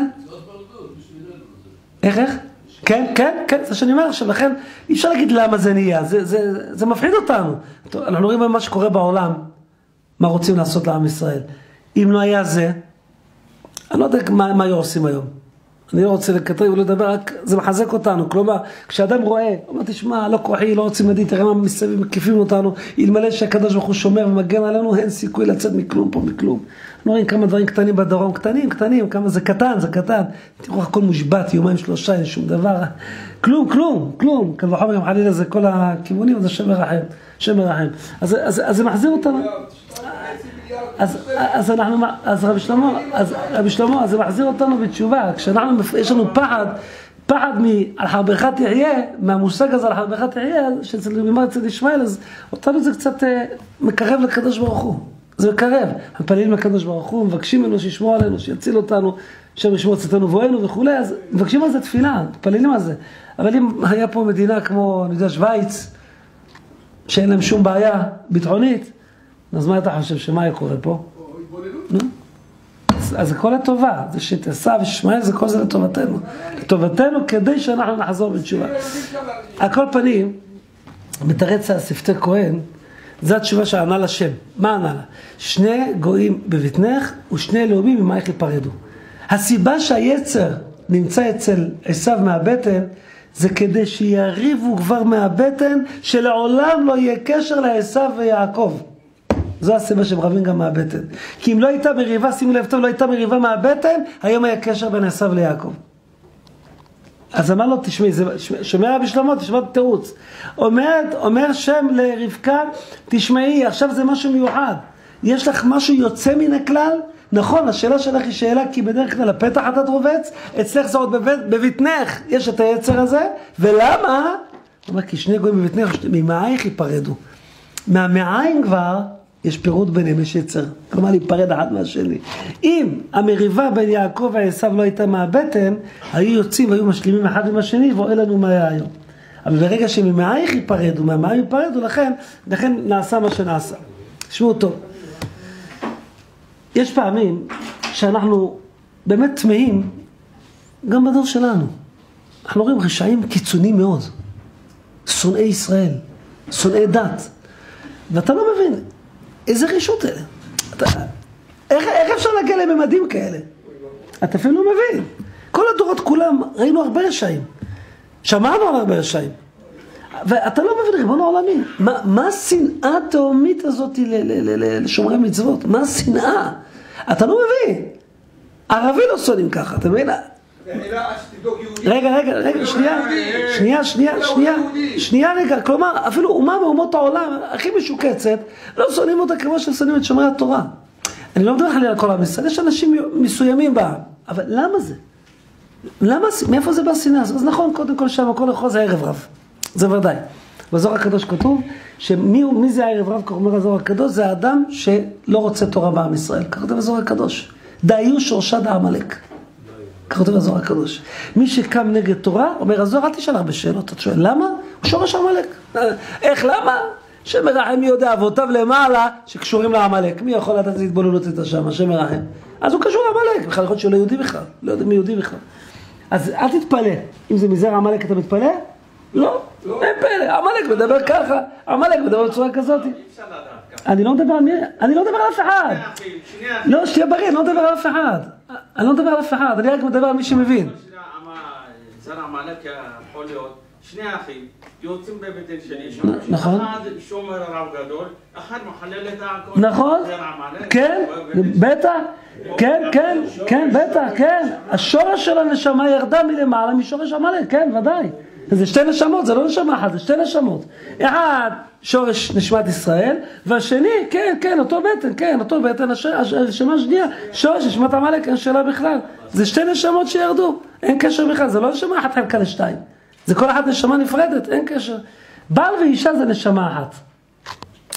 Speaker 1: איך, איך? כן, כן, כן, זה שאני אומר עכשיו, לכן אי אפשר להגיד למה זה נהיה, זה, זה, זה מפחיד אותנו. אנחנו רואים מה שקורה בעולם, מה רוצים לעשות לעם ישראל. אם לא היה זה, אני לא יודע מה, מה היו עושים היום. אני לא רוצה לקטר ולדבר, רק זה מחזק אותנו. כלומר, כשאדם רואה, הוא אומר, תשמע, לא כוחי, לא רוצים לדעת, תראה מה מסביב מקיפים אותנו, אלמלא שהקדוש ברוך הוא שומר ומגן עלינו, אין סיכוי לצאת מכלום פה, מכלום. אנחנו רואים כמה דברים קטנים בדרום, קטנים, קטנים, כמה זה קטן, זה קטן. תראו, הכל מושבת, יומיים שלושה, אין שום דבר. כלום, כלום, כלום. קל וחומר חלילה זה כל הכיוונים, אז השם מרחם, השם מרחם. אז, אז, אז זה מחזיר אותנו. אז, אנחנו, אז רבי שלמה, אז רבי שלמה, אז זה מחזיר אותנו בתשובה, כשאנחנו, יש לנו פחד, פחד מ"על חרבך תחיה", מהמושג הזה "על חרבך תחיה", שאצל מימר אצל ישמעאל, אז אותנו זה קצת אה, מקרב לקדוש ברוך הוא, זה מקרב, מתפללים לקדוש ברוך הוא, מבקשים ממנו שישמור עלינו, שיציל אותנו, שם ישמור צאתנו ואוהנו וכולי, אז מבקשים על זה תפילה, מתפללים על זה, אבל אם היה פה מדינה כמו, אני יודע, שווייץ, שאין להם שום בעיה ביטחונית, אז מה אתה חושב, שמה היה קורה פה? אז, זה כל הטובה, זה שתעשה ושמעאל זה כל זה לטובתנו. לטובתנו כדי שאנחנו נחזור בתשובה. על כל פנים, מתרץ על שפתי כהן, זו התשובה שענה לשם. מה ענה לה? שני גויים בבטנך ושני לאומים ממעייך ייפרדו. הסיבה שהיצר נמצא אצל עשיו מהבטן, זה כדי שיריבו כבר מהבטן, שלעולם לא יהיה קשר לעשיו ויעקב. זו הסיבה שהם גם מהבטן. כי אם לא הייתה מריבה, שימו לב טוב, לא הייתה מריבה מהבטן, היום היה קשר בין עשיו ליעקב. אז אמר לו, תשמעי, שומע רבי שלמה, תשמע את התירוץ. אומרת, אומר שם לרבקה, תשמעי, עכשיו זה משהו מיוחד. יש לך משהו יוצא מן הכלל? נכון, השאלה שלך היא שאלה, כי בדרך כלל הפתח אתה רובץ, אצלך זה עוד בבט, בבטנך, יש את היצר הזה, ולמה? הוא אומר, כי שני גויים בבטנך, ממעייך ייפרדו. מהמעיים כבר, יש פירוד ביניהם, יש יצר. כלומר, להיפרד אחד מהשני. אם המריבה בין יעקב ועשיו לא הייתה מהבטן, היו יוצאים והיו משלימים אחד עם השני, ואוי לנו מה היה היום. אבל ברגע שממעייך ייפרדו, מהמים ייפרדו, לכן, לכן נעשה מה שנעשה. תשמעו טוב. יש פעמים שאנחנו באמת תמהים, גם בדור שלנו. אנחנו רואים רשעים קיצוניים מאוד. שונאי ישראל, שונאי דת. ואתה לא מבין, איזה רשות אלה? אתה, איך, איך אפשר להגיע לממדים כאלה? אתה אפילו לא מבין. כל הדורות כולם, ראינו הרבה רשעים. שמענו על הרבה רשעים. ואתה לא מבין, ריבונו עולמי, מה, מה השנאה התהומית הזאת לשומרי מצוות? מה השנאה? אתה לא מבין. ערבי לא שונאים ככה, אתה מבין? רגע, רגע, רגע, שנייה, שנייה, שנייה, שנייה, שנייה רגע, כלומר, אפילו אומה מאומות העולם הכי משוקצת, לא שונאים אותה כמו ששונאים את שומרי התורה. אני לא מדבר חלילה על כל עם ישראל, יש אנשים מסוימים בעם, אבל למה זה? למה, מאיפה זה בא השנאה הזאת? אז נכון, קודם כל שם הכל יכול זה ערב רב, זה ודאי. בזוהר הקדוש כתוב, שמי זה הערב רב, כך אומר הזוהר הקדוש, זה האדם שלא רוצה תורה בעם ישראל, כך כותב הזוהר הקדוש. דהיו שורשה דעמלק. כך כותב הזוהר הקדוש. מי שקם נגד תורה, אומר הזוהר, אל תשאל הרבה שאלות, אתה שואל, למה? הוא שורש עמלק. איך, למה? שמרחם מי יודע, אבותיו למעלה, שקשורים לעמלק. מי יכול לדעת איזה התבוללות הייתה שם, השם מרחם. אז הוא קשור לעמלק, בכלל יכול להיות שהוא לא יהודי בכלל, לא יודע מי יהודי בכלל. אז אל תתפלא, אם זה מזרע עמלק אתה מתפלא? לא, אין פלא, עמלק מדבר ככה, עמלק מדבר בצורה כזאת. אני לא מדבר על מי, אני לא מדבר על אף אחד. לא, שתהיה בריא, אני לא מדבר על אף אחד. אני לא מדבר על אף אחד, אני רק מדבר על מי שמבין.
Speaker 5: להיות שני אחים יוצאים בבית שני,
Speaker 1: נכון.
Speaker 5: אחד שומר הרב גדול, אחד מחלל את הכל.
Speaker 1: נכון, כן, בטח, כן, כן, כן, בטח, כן. השורש של הנשמה ירדה מלמעלה משורש עמלק, כן, ודאי. זה שתי נשמות, זה לא נשמה אחת, זה שתי נשמות. אחד, שורש נשמת ישראל, והשני, כן, כן, אותו בטן, כן, אותו בטן, הנשמה השנייה, שורש נשמת עמלק, אין שאלה בכלל. זה שתי נשמות שירדו, אין קשר בכלל, זה לא נשמה אחת חלקה לשתיים. זה כל אחת נשמה נפרדת, אין קשר. בעל ואישה זה נשמה אחת.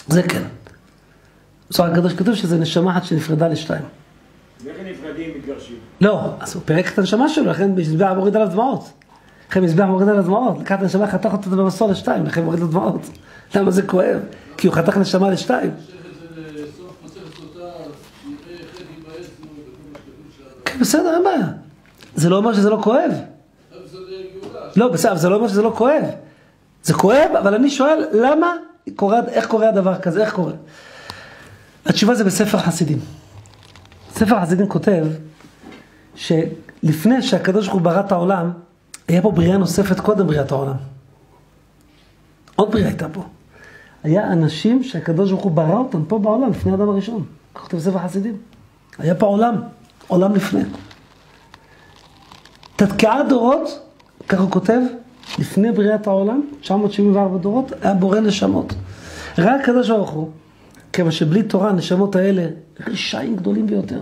Speaker 1: זה כן. בצורה הקדוש כתוב שזה נשמה אחת שנפרדה לשתיים.
Speaker 6: ואיך הם נפרדים, מתגרשים?
Speaker 1: לא, אז הוא פירק את הנשמה שלו, לכן מזבח מוריד עליו דמעות. לכן מזבח מוריד עליו דמעות, לקח את הנשמה, חתך אותה במסור לשתיים, לכן מוריד לו דמעות. למה זה כואב? כי הוא חתך נשמה לשתיים. כן, בסדר, אין בעיה. זה לא אומר שזה לא כואב. לא, בסדר, זה לא אומר שזה לא כואב. זה כואב, אבל אני שואל, למה קורה, איך קורה הדבר כזה, איך קורה? התשובה זה בספר חסידים. ספר חסידים כותב שלפני שהקדוש ברוך הוא ברא את העולם, היה פה בריאה נוספת קודם בריאת העולם. עוד בריאה הייתה פה. היה אנשים שהקדוש ברוך הוא ברא אותם פה בעולם, לפני האדם הראשון. כותב ספר חסידים. היה פה עולם, עולם לפני. תתקעה דורות, כך הוא כותב, לפני בריאת העולם, 974 דורות, היה בורא נשמות. ראה הקדוש ברוך הוא, כיוון שבלי תורה הנשמות האלה רשעים גדולים ביותר.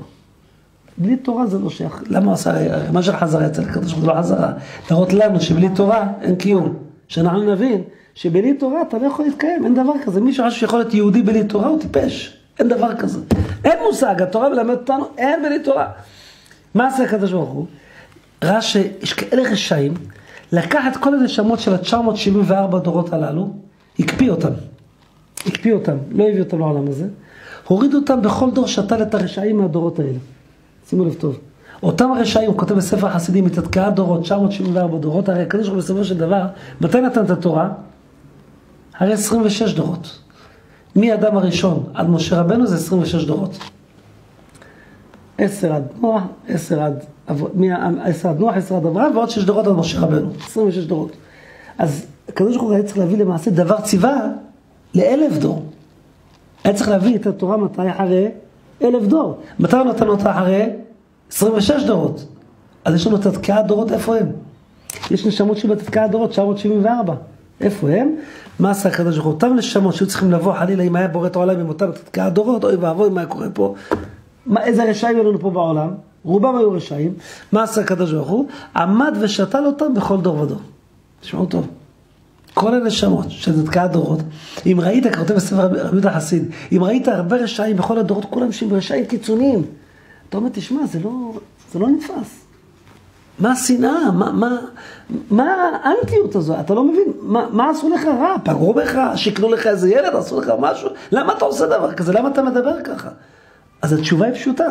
Speaker 1: בלי תורה זה לא שייך. למה הוא עשה, מה של חזרה אצל הקדוש ברוך הוא לא חזרה? להראות לנו שבלי תורה אין קיום. שאנחנו נבין שבלי תורה אתה לא יכול להתקיים, אין דבר כזה. מי שחושב שיכול להיות יהודי בלי תורה הוא טיפש. אין דבר כזה. אין מושג, התורה מלמדת אותנו, אין בלי תורה. מה עשה הקדוש ברוך הוא? ראה שיש כאלה רשעים, לקח את כל הנשמות של ה-974 דורות הללו, הקפיא אותם. הקפיא אותם, לא הביא אותם לעולם הזה, הוריד אותם בכל דור שתל את הרשעים מהדורות האלה. שימו לב טוב. אותם הרשעים, הוא כותב בספר החסידים, מתתקעה דורות, 974 דורות, הרי הקדוש ברוך הוא בסופו של דבר, מתי נתן את התורה? הרי 26 דורות. מאדם הראשון עד משה רבנו זה 26 דורות. 10 עד נוח, 10 עד, אב- מה- 10 עד נוח, 10 עד אברהם, ועוד 6 דורות עד משה רבנו. 26 דורות. אז הקדוש ברוך הוא היה צריך להביא למעשה דבר ציווה לאלף דור. היה צריך להביא את התורה מתי אחרי אלף דור. מתי הוא נתן אותה אחרי 26 דורות? אז יש לנו את התקיעת דורות, איפה הם? יש נשמות שבתתקיעת דורות, 974. איפה הם? מה עשה הקדוש ברוך הוא? אותם נשמות שהיו צריכים לבוא חלילה אם היה בורא את העולם עם אותם בתתקיעת דורות, אוי ואבוי מה קורה פה. מה, איזה רשעים היו לנו פה בעולם? רובם היו רשעים. מה עשה הקדוש ברוך הוא? עמד ושתל אותם בכל דור ודור. תשמעו טוב. כל הנשמות של תתקעת דורות, אם ראית, כותב בספר רבי יהודה החסיד, אם ראית הרבה רשעים בכל הדורות, כולם שהם רשעים קיצוניים, אתה אומר, תשמע, זה לא, זה לא נתפס. מה השנאה? מה, מה, מה האנטיות הזו? אתה לא מבין, מה, מה עשו לך רע? פגעו בך, שיקנו לך איזה ילד, עשו לך משהו? למה אתה עושה דבר כזה? למה אתה מדבר ככה? אז התשובה היא פשוטה.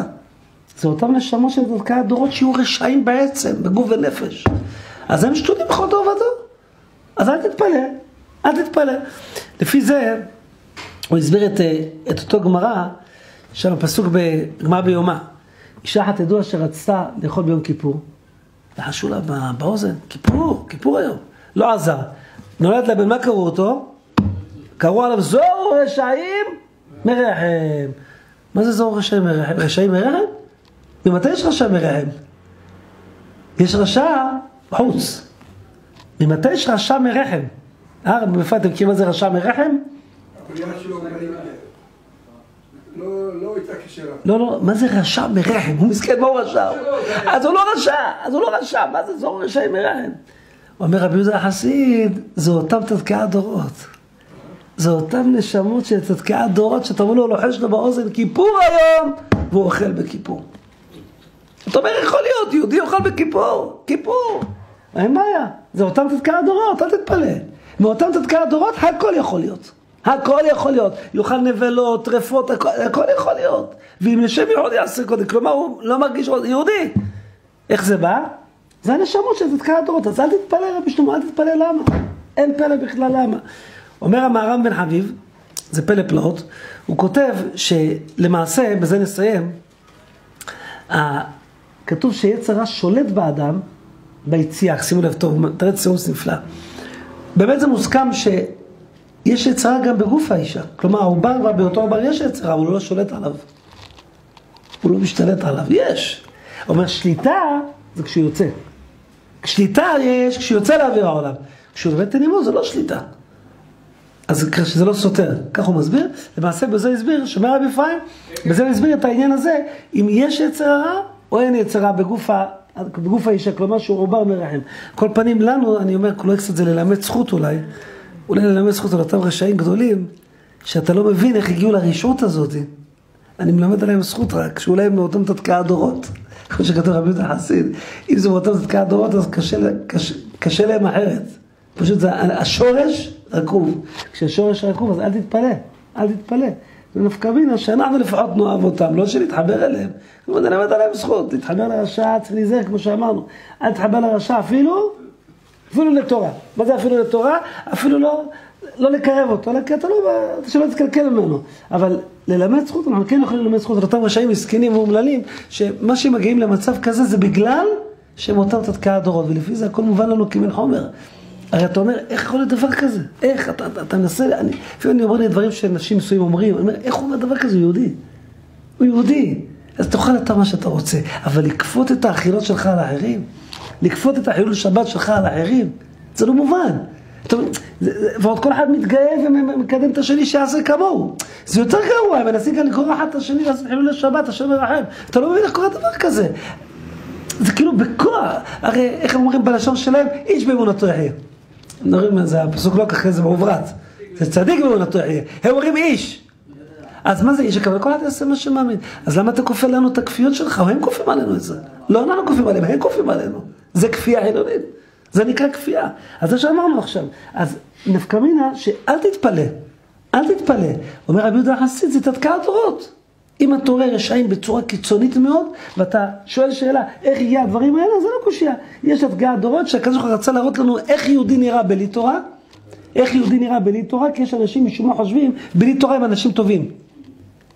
Speaker 1: זה אותם נשמות של תתקעת דורות שיהיו רשעים בעצם, בגוף ונפש. אז הם שטודים בכל דור ודור. אז אל תתפלא, אל תתפלא. לפי זה, הוא הסביר את, אה, את אותו גמרא, שם פסוק בגמרא ביומא. אישה אחת ידוע שרצתה לאכול ביום כיפור, לחשו לה בא- באוזן, כיפור, כיפור היום. לא עזר. נולד לה בן, מה קראו אותו? קראו עליו זור רשעים מרחם. מה זה זור רשעים מרחם? רשעים מרחם? ממתי יש רשע מרחם? יש רשע בחוץ. ממתי יש רשע מרחם? אה, מאיפה אתם מכירים מה זה רשע מרחם?
Speaker 3: לא, לא.
Speaker 1: לא, לא, מה זה רשע מרחם? הוא מסכן, מה הוא רשע? אז הוא לא רשע, אז הוא לא רשע, מה זה זור רשע מרחם? אומר רבי יהודה החסיד, זה אותם תתקעת דורות. זה אותם נשמות של תתקעת דורות, שאתה אומר לו, לוחש לו באוזן, כיפור היום, והוא אוכל בכיפור. אתה אומר, יכול להיות, יהודי אוכל בכיפור, כיפור. אין בעיה, זה אותם תתקעת דורות, אל תתפלא. מאותם תתקעת דורות, הכל יכול להיות. הכל יכול להיות. יאכל נבלות, טרפות, הכל, הכל יכול להיות. ואם לשם יהודי יעשה קודם, כלומר הוא לא מרגיש יהודי. איך זה בא? זה הנשמות של תתקעת דורות, אז אל תתפלא רבי שלמה, אל תתפלא למה. אין פלא בכלל למה. אומר המהר"ם בן חביב, זה פלא פלאות, הוא כותב שלמעשה, בזה נסיים, כתוב שיצר רע שולט באדם ביציאה, שימו לב טוב, תראה צירוס נפלא. באמת זה מוסכם שיש יצרה גם בגוף האישה. כלומר, העובר בה באותו עובר יש יצרה, הוא לא שולט עליו. הוא לא משתלט עליו, יש. אומר, שליטה זה כשהוא יוצא. שליטה יש כשהוא יוצא לאוויר העולם. כשהוא בבטן אמו זה לא שליטה. אז שזה לא סותר, כך הוא מסביר. למעשה בזה הסביר, שומע רבי אפרים, בזה הוא הסביר את העניין הזה, אם יש יצר הרע או אין יצר הרע בגוף, בגוף האישה, כלומר שהוא עובר מרחם. כל פנים לנו, אני אומר, אולי קצת זה ללמד זכות אולי, אולי ללמד זכות על אותם רשעים גדולים, שאתה לא מבין איך הגיעו לרשעות הזאת. אני מלמד עליהם זכות רק, שאולי הם מאותם תתקעה דורות. כמו שכתוב רבי יהודה חסיד, אם זה מאותם תתקעה דורות אז קשה, קשה, קשה להם אחרת. פשוט זה, השורש רקוב. כשהשורש רקוב אז אל תתפלא, אל תתפלא. זה נפקא מינה שאנחנו לפחות נאהב אותם, לא שנתחבר אליהם. זאת אומרת, נלמד עליהם זכות, להתחבר לרשע צריך להיזהר כמו שאמרנו. אל תתחבר לרשע אפילו, אפילו לתורה. מה זה אפילו לתורה? אפילו לא, לא לקרב אותו, כי אתה לא, שלא תתקלקל ממנו. אבל ללמד זכות, אנחנו כן יכולים ללמד זכות על אותם רשעים מסכנים ואומללים, שמה שהם מגיעים למצב כזה זה בגלל שהם אותם תתקעה דורות, ולפי זה הכל מובן לנו כמן חומר. הרי אתה אומר, איך יכול להיות דבר כזה? איך? אתה, אתה, אתה מנסה, אני, לפעמים אני אומר לי דברים שאנשים מסוימים אומרים, אני אומר, איך הוא אומר דבר כזה? הוא יהודי. הוא יהודי. אז תאכל אתה מה שאתה רוצה, אבל לכפות את האכילות שלך על האחרים, לכפות את החילול שבת שלך על האחרים, זה לא מובן. ועוד כל אחד מתגאה ומקדם את השני שיעשה כמוהו. זה יותר גרוע, הם מנסים כאן לקרוא אחד את השני לעשות חילול שבת, השם מרחם. אתה לא מבין איך קורה דבר כזה. זה כאילו בכוח, הרי איך אומרים בלשון שלהם, איש באמונתו יחיה. מדברים זה, הפסוק לא ככה, זה מעוברת. זה צדיק באמונתו יחיה. הם אומרים איש. אז מה זה איש הכוונה? כל אחד יעשה מה שמאמין. אז למה אתה כופה לנו את הכפיות שלך? הם כופים עלינו את זה. לא אנחנו כופים עליהם, הם כופים עלינו. זה כפייה חילונית. זה נקרא כפייה. אז זה שאמרנו עכשיו. אז נפקא מינה שאל תתפלא. אל תתפלא. אומר רבי יהודה החסיד, זה תתקעת דורות. אם אתה רואה רשעים בצורה קיצונית מאוד, ואתה שואל שאלה, איך יהיה הדברים האלה, זה לא קושייה. יש התגעת דורות שהקדוש ברוך הוא רצה להראות לנו איך יהודי נראה בלי תורה, איך יהודי נראה בלי תורה, כי יש אנשים משום מה חושבים, בלי תורה הם אנשים טובים.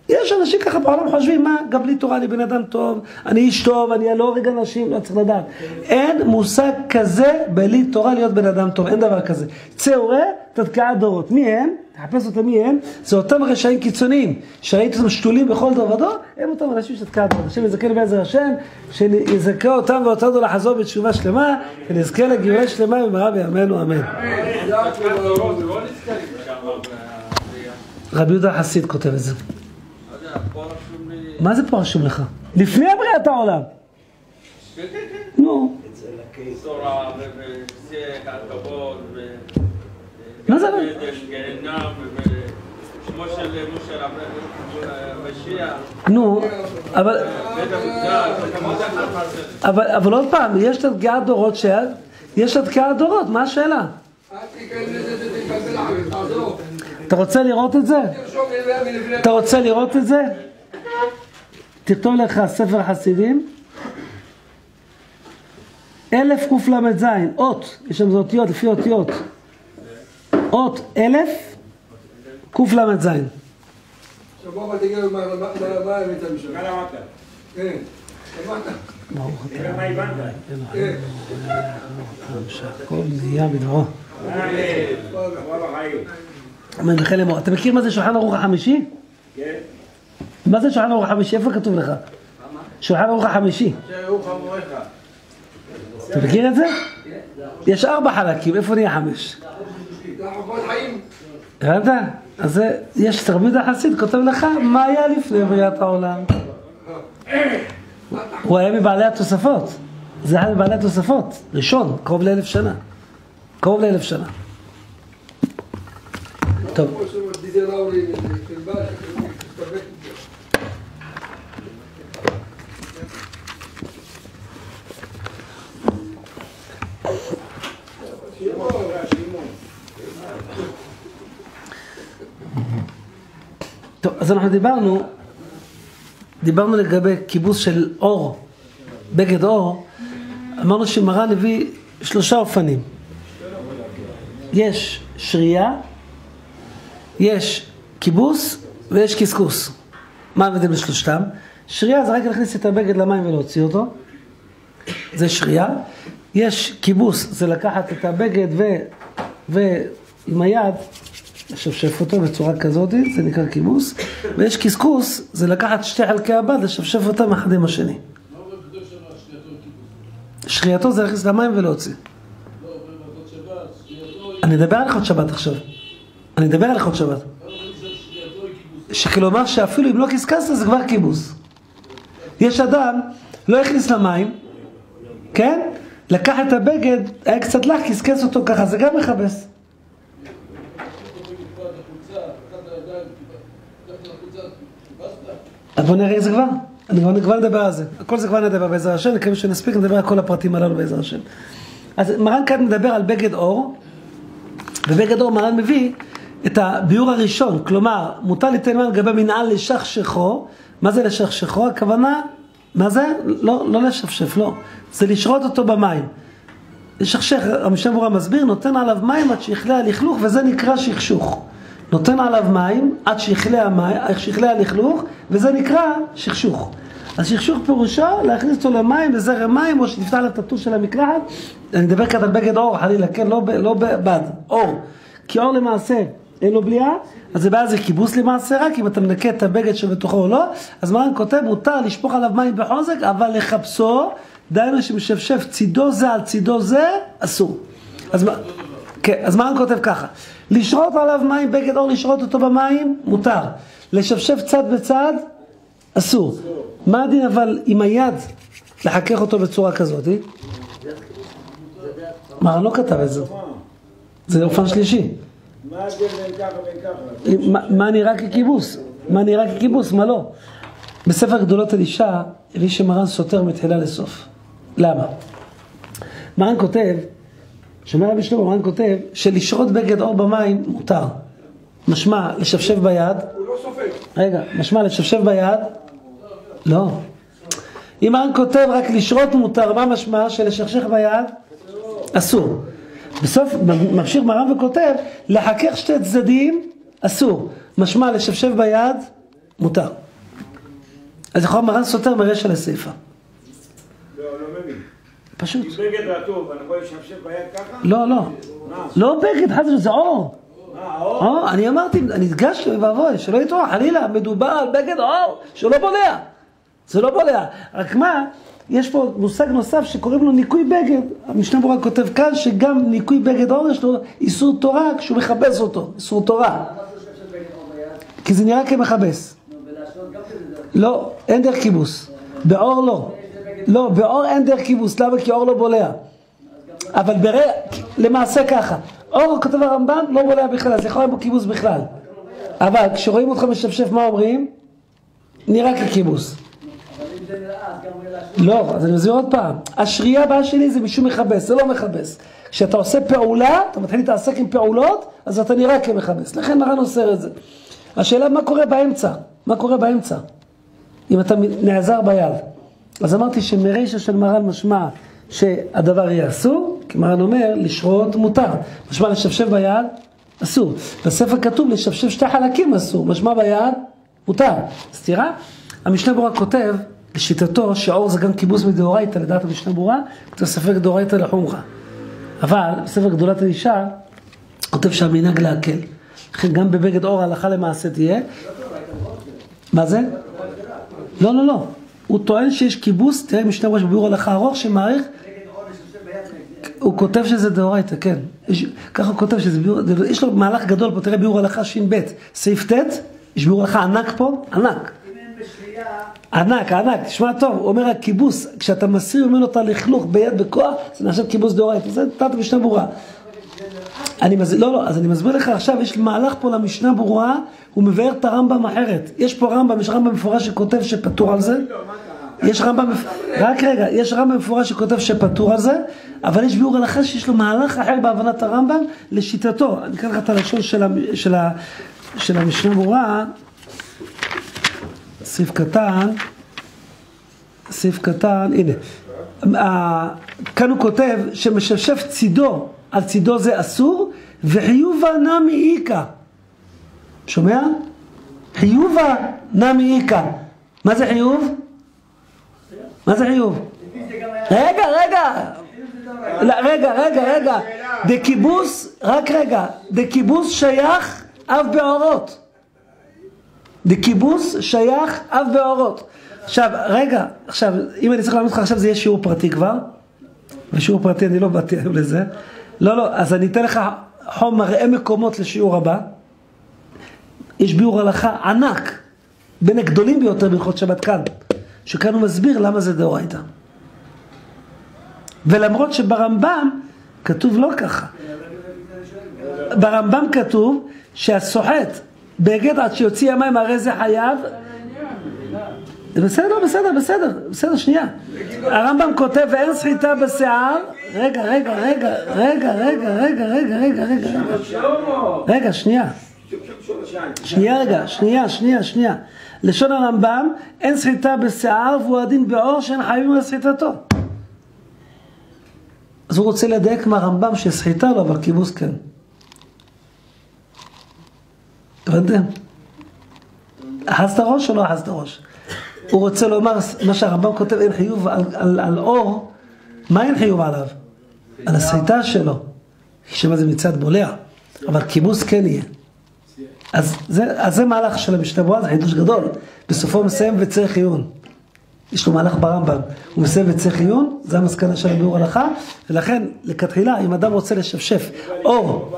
Speaker 1: יש אנשים ככה בעולם חושבים, מה, גם בלי תורה אני בן אדם טוב, אני איש טוב, אני לא הורג אנשים, לא צריך לדעת. אין מושג כזה בלי תורה להיות בן אדם טוב, אין דבר כזה. צא וראה, תתקעה דורות. מי הם? תחפש אותם מי הם? זה אותם רשעים קיצוניים, שראיתי אותם שתולים בכל דור ודור, הם אותם אנשים שתתקעה דורות. השם יזכה בעזר השם, שיזכה אותם ואותנו לחזור בתשובה שלמה, ונזכה לגאולה שלמה במהרה בימינו אמן. רבי יהודה החסיד כותב את זה. מה זה פה רשום לך? לפני בריאת העולם. נו.
Speaker 5: תורה ושיא הכבוד
Speaker 1: מה זה?
Speaker 5: משה המשיח
Speaker 1: נו, אבל,
Speaker 5: המקדש
Speaker 1: אבל, אבל עוד פעם, יש התקיעת דורות ש... יש התקיעת דורות, מה השאלה? אתה רוצה לראות את זה? אתה רוצה לראות את זה? תכתוב לך ספר חסידים, אלף קל"ז, אות, יש שם זה אותיות, לפי אותיות. אות אלף קל"ז. הכל נהיה בדברו. וכן לאמור. אתה מכיר מה זה שולחן ערוך החמישי?
Speaker 6: כן?
Speaker 1: מה זה שולחן ערוך החמישי? איפה כתוב לך? שולחן ערוך החמישי. אתה מכיר את זה? יש ארבע חלקים, איפה נהיה חמש? הבנת? אז יש תרבות החסיד, כותב לך מה היה לפני בריאת העולם. הוא היה מבעלי התוספות. זה היה מבעלי התוספות. ראשון, קרוב לאלף שנה. קרוב לאלף שנה. טוב. טוב, אז אנחנו דיברנו, דיברנו לגבי כיבוס של אור, בגד אור, אמרנו שמרן הביא שלושה אופנים. יש שרייה, יש כיבוס ויש קשקוס. מה ההבדל בשלושתם? שרייה זה רק להכניס את הבגד למים ולהוציא אותו, זה שרייה. יש כיבוס, זה לקחת את הבגד ועם היד לשפשף אותו בצורה כזאת, זה נקרא כיבוס, ויש קשקוס, זה לקחת שתי חלקי הבד, לשפשף אותם אחד עם השני. שרייתו זה להכניס למים ולהוציא. אני אדבר על הלכות שבת עכשיו. אני אדבר על הלכות שבת. שכלומר שאפילו אם לא קשקשת זה כבר כיבוס. יש אדם, לא הכניס למים, כן? לקח את הבגד, היה קצת לח, קשקש אותו ככה, זה גם מכבס. בוא נראה את זה כבר. אני כבר, כבר נדבר על זה. הכל זה כבר נדבר בעזר השם, נקווה שנספיק נדבר על כל הפרטים הללו בעזר השם. אז מרן כאן מדבר על בגד אור, ובגד אור מרן מביא את הביאור הראשון, כלומר, מותר ליתן מים לגבי מנהל לשכשכו, מה זה לשכשכו? הכוונה, מה זה? לא, לא לשפשף, לא. זה לשרות אותו במים. לשכשך, המשנה ברורה מסביר, נותן עליו מים עד שיכלה הלכלוך, וזה נקרא שכשוך. נותן עליו מים עד שיכלה הלכלוך, וזה נקרא שכשוך. אז שכשוך פירושו להכניס אותו למים, לזרם מים, או שתפתח לה את הטוש של המקלחת. אני מדבר כאן על בגד אור, חלילה, כן? לא, לא בד, אור. כי אור למעשה אין לו בליעה, אז זה בעיה זה כיבוס למעשה, רק אם אתה מנקה את הבגד שבתוכו או לא, אז מרן כותב, מותר לשפוך עליו מים בחוזק, אבל לחפשו, דהיינו שמשפשף צידו זה על צידו זה, אסור. אז, כן, אז מרן כותב ככה, לשרות עליו מים, בגד אור, לשרות אותו במים, מותר. לשפשף צד בצד, אסור. מה הדין אבל עם היד לחכך אותו בצורה כזאת? מרן לא כתב את זה. זה אופן שלישי.
Speaker 6: מה?
Speaker 1: מה, מה נראה ככיבוס? מה נראה ככיבוס? מה לא? בספר גדולות אלישע, הביא שמרן סותר מתחילה לסוף. למה? מרן כותב, שומע רבי שלמה, מרן כותב, שלשרות בגד אור במים מותר. משמע, לשפשף ביד,
Speaker 3: הוא לא סופר.
Speaker 1: רגע, משמע לשפשף ביד? לא. אם מרן כותב רק לשרות מותר, מה משמע? שלשכשך ביד? אסור. בסוף ממשיך מרן וכותב, לחכך שתי צדדים אסור. משמע לשפשף ביד? מותר. אז יכול מרן סותר מרשע לסיפא.
Speaker 6: לא, לא מבין.
Speaker 1: פשוט.
Speaker 6: אם בגד רטוב, אני יכול לשפשף ביד ככה?
Speaker 1: לא, לא. לא בגד, חס ושלום, זה
Speaker 6: האור?
Speaker 1: או, אני אמרתי, אני הדגשתי, אוי ואבוי, שלא יטרוח, חלילה, מדובר על בגד אור שלא בולע. זה לא בולע. רק מה, יש פה מושג נוסף שקוראים לו ניקוי בגד. המשנה ברורה כותב כאן שגם ניקוי בגד אור יש לו איסור תורה כשהוא מכבס אותו, איסור תורה. כי זה נראה כמכבס. לא, אין דרך כיבוס. באור לא. לא, באור אין דרך כיבוס. למה? כי אור לא בולע. אבל ברגע, למעשה ככה, אור, כותב הרמב"ם, לא בולע בכלל, אז יכול להיות בו כיבוס בכלל. אבל כשרואים אותך משפשף, מה אומרים? נראה ככיבוס. לא, אז אני מסביר עוד פעם. השרייה הבאה שלי זה משום מכבס, זה לא מכבס. כשאתה עושה פעולה, אתה מתחיל להתעסק עם פעולות, אז אתה נראה כמכבס. לכן מרן אוסר את זה. השאלה מה קורה באמצע? מה קורה באמצע? אם אתה נעזר ביד. אז אמרתי שמרישה של מרן משמע שהדבר יהיה אסור, כי מרן אומר לשרות מותר. משמע לשפשף ביד, אסור. בספר כתוב לשפשף שתי חלקים אסור, משמע ביד, מותר. סתירה? המשנה ברורה כותב, לשיטתו, שאור זה גם כיבוס מדאורייתא, לדעת המשנה ברורה, כתוב ספק דאורייתא לחומך. אבל בספר גדולת האישה, כותב שהמנהג להקל. לכן גם בבגד אור ההלכה למעשה תהיה. מה זה? לא, לא, לא. הוא טוען שיש כיבוס, תראה משנה ראש בביאור הלכה ארוך שמעריך, הוא כותב שזה דאורייתא, כן. ככה הוא כותב שזה ביאור, יש לו מהלך גדול פה, תראה ביאור הלכה ש"ב, סעיף ט', יש ביאור הלכה ענק פה, ענק. ענק, ענק, תשמע טוב, הוא אומר הכיבוס, כשאתה מסיר ממנו את הלכלוך ביד בכוח, זה נחשב כיבוס דאורייתא, זה תת משנה ברורה. אני מסביר, לא, לא, אז אני מסביר לך עכשיו, יש מהלך פה למשנה ברורה, הוא מבאר את הרמב"ם אחרת. יש פה רמב"ם, יש רמב"ם מפורש שכותב שפטור על זה. יש רמב"ם, רק רגע, יש רמב"ם מפורש שכותב שפטור על זה, אבל יש ביאור הלכה שיש לו מהלך אחר בהבנת הרמב"ם, לשיטתו. אני אקרא לך את הלשון של, המשנה ברורה, סעיף קטן, סעיף קטן, הנה. כאן הוא כותב שמשפשף צידו, על צידו זה אסור, וחיובה נמי איכא. שומע? חיובה נמי איכא. מה זה חיוב? מה זה חיוב? רגע, רגע. לא, רגע, רגע, רגע. דקיבוס, רק רגע, דקיבוס שייך אב באורות. דקיבוס שייך אב באורות. עכשיו, רגע, עכשיו, אם אני צריך לענות לך עכשיו זה יהיה שיעור פרטי כבר. בשיעור פרטי אני לא באתי היום לזה. לא, לא, אז אני אתן לך חום מראה מקומות לשיעור הבא. יש ביאור הלכה ענק, בין הגדולים ביותר בהלכות שבת כאן, שכאן הוא מסביר למה זה דאורייתא. ולמרות שברמב"ם כתוב לא ככה. ברמב"ם כתוב שהסוחט בהגד עד שיוציא המים הרי זה חייב בסדר, בסדר, בסדר, בסדר, שנייה. הרמב"ם כותב ואין סחיטה בשיער רגע, רגע, רגע, רגע, רגע, רגע, רגע, רגע, רגע, רגע, שנייה. שנייה רגע, שנייה, שנייה, שנייה. לשון הרמב"ם, אין סחיטה בשיער והוא הדין בעור שאין חייבים על סחיטתו. אז הוא רוצה לדייק מהרמב"ם שסחיטה לא, אבל כיבוס כן. הבנתם? אחזת ראש או לא אחזת ראש? הוא רוצה לומר, מה שהרמב"ם כותב, אין חיוב על, על, על אור, מה אין חיוב עליו? על הסחיטה שלו. שם זה מצד בולע, אבל כיבוס כן יהיה. אז זה, אז זה מהלך של המשנה זה חידוש גדול. בסופו הוא מסיים וצריך עיון. יש לו מהלך ברמב"ם, הוא מסיים וצריך עיון, זה המסקנה של הביאור הלכה, ולכן, לכתחילה, אם אדם רוצה לשפשף אור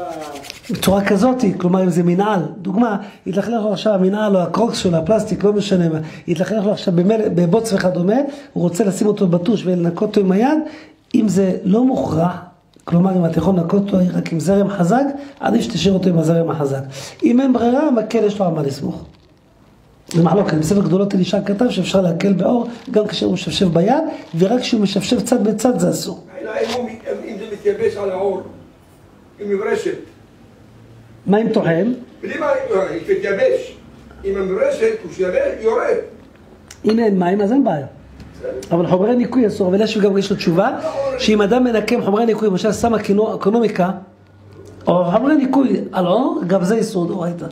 Speaker 1: בצורה כזאת, כלומר אם זה מנעל, דוגמה, יתלכלך לו עכשיו המנעל או הקרוקס שלו, הפלסטיק, לא משנה מה, יתלכלך לו עכשיו במל, בבוץ וכדומה, הוא רוצה לשים אותו בטוש ולנקות אותו עם היד, אם זה לא מוכרח, כלומר אם אתה יכול לנקות אותו רק עם זרם חזק, עדיף שתשאיר אותו עם הזרם החזק. אם אין ברירה, המקל יש לו על מה לסמוך. זה מחלוקת, בספר גדולות אלישע כתב שאפשר להקל באור גם כשהוא משפשף ביד, ורק כשהוא משפשף צד בצד זה אסור.
Speaker 3: אם זה מתייבש על העור, עם מברשת.
Speaker 1: מה אם טוחן?
Speaker 3: בלי מה, היא תתייבש. עם המברשת, הוא שיבש, יורד.
Speaker 1: אם אין מים אז אין בעיה. אבל חומרי ניקוי אסור, אבל יש גם יש לו תשובה, שאם אדם מנקה עם חומרי ניקוי, למשל שם אקונו- אקונומיקה, או חומרי ניקוי על אור, גם זה איסור דאורייתא.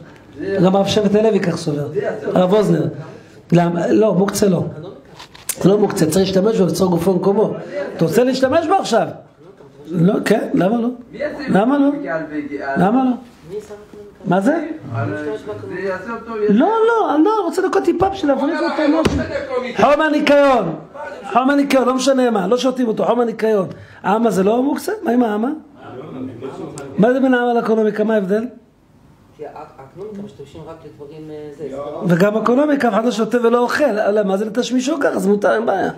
Speaker 1: גם הרב שבט הלוי כך סובר, הרב אוזנר. לא, מוקצה לא. זה לא מוקצה, צריך להשתמש בו לצור גופו במקומו. אתה רוצה להשתמש בו עכשיו? לא, כן, למה לא? למה לא? למה לא? מה זה?
Speaker 2: זה אותו...
Speaker 1: לא, לא, אני לא, רוצה לנקות טיפה בשביל להבריק אותו
Speaker 3: לא
Speaker 1: משהו.
Speaker 3: קרומית.
Speaker 1: חום הניקיון, חום הניקיון, לא משנה מה, לא שותים אותו, חום הניקיון. האמה זה לא מוקצה? מה עם האמה? מה זה בין האמה לאקונומיקה, מה ההבדל?
Speaker 7: אה, זה.
Speaker 1: וגם אקונומיקה, אף אחד לא שותה ולא אוכל, מה זה לתשמישו ככה, אז מותר, אין בעיה.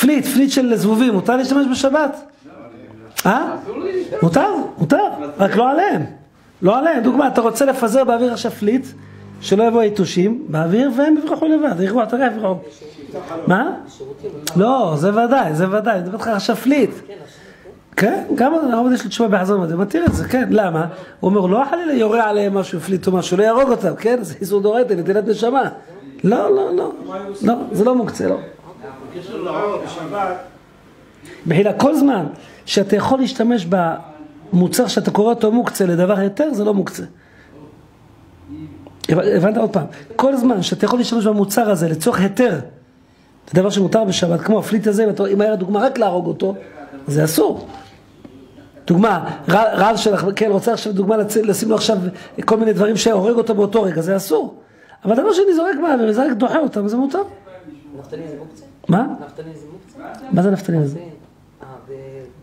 Speaker 1: פליט, פליט של זבובים, מותר להשתמש בשבת? אה? מותר, מותר, רק לא עליהם. לא עליהם, דוגמה, אתה רוצה לפזר באוויר עכשיו פליט, שלא יבואו יתושים באוויר והם יברחו לבד, אתה יודע, יברחו. מה? לא, זה ודאי, זה ודאי, אני מדבר איתך עכשיו פליט. כן, גם הרב יש לו תשובה בחזון מזה, מתיר את זה, כן, למה? הוא אומר, לא חלילה יורה עליהם משהו, הפליט או משהו, לא יהרוג אותם, כן, זה איסור דורייתא, נטילת נשמה. לא, לא, לא, לא, זה לא מוקצה, לא.
Speaker 6: בשבת,
Speaker 1: מחילה, כל זמן שאתה יכול להשתמש במוצר שאתה קורא אותו מוקצה לדבר היתר, זה לא מוקצה. הבנ- הבנת עוד פעם, כל זמן שאתה יכול להשתמש במוצר הזה לצורך היתר, זה דבר שמותר בשבת, כמו הפליט הזה, אם היה דוגמה רק להרוג אותו, זה אסור. דוגמה, רעל שלך, כן, רוצה עכשיו דוגמה לשים לו עכשיו כל מיני דברים שהורג אותו באותו רגע, זה אסור. אבל דבר שאני זורק באוויר, זה רק דוחה אותם, זה מותר.
Speaker 7: נפתלין זה מוקצה?
Speaker 1: מה?
Speaker 7: נפתלין זה מוקצה?
Speaker 1: מה זה נפתלין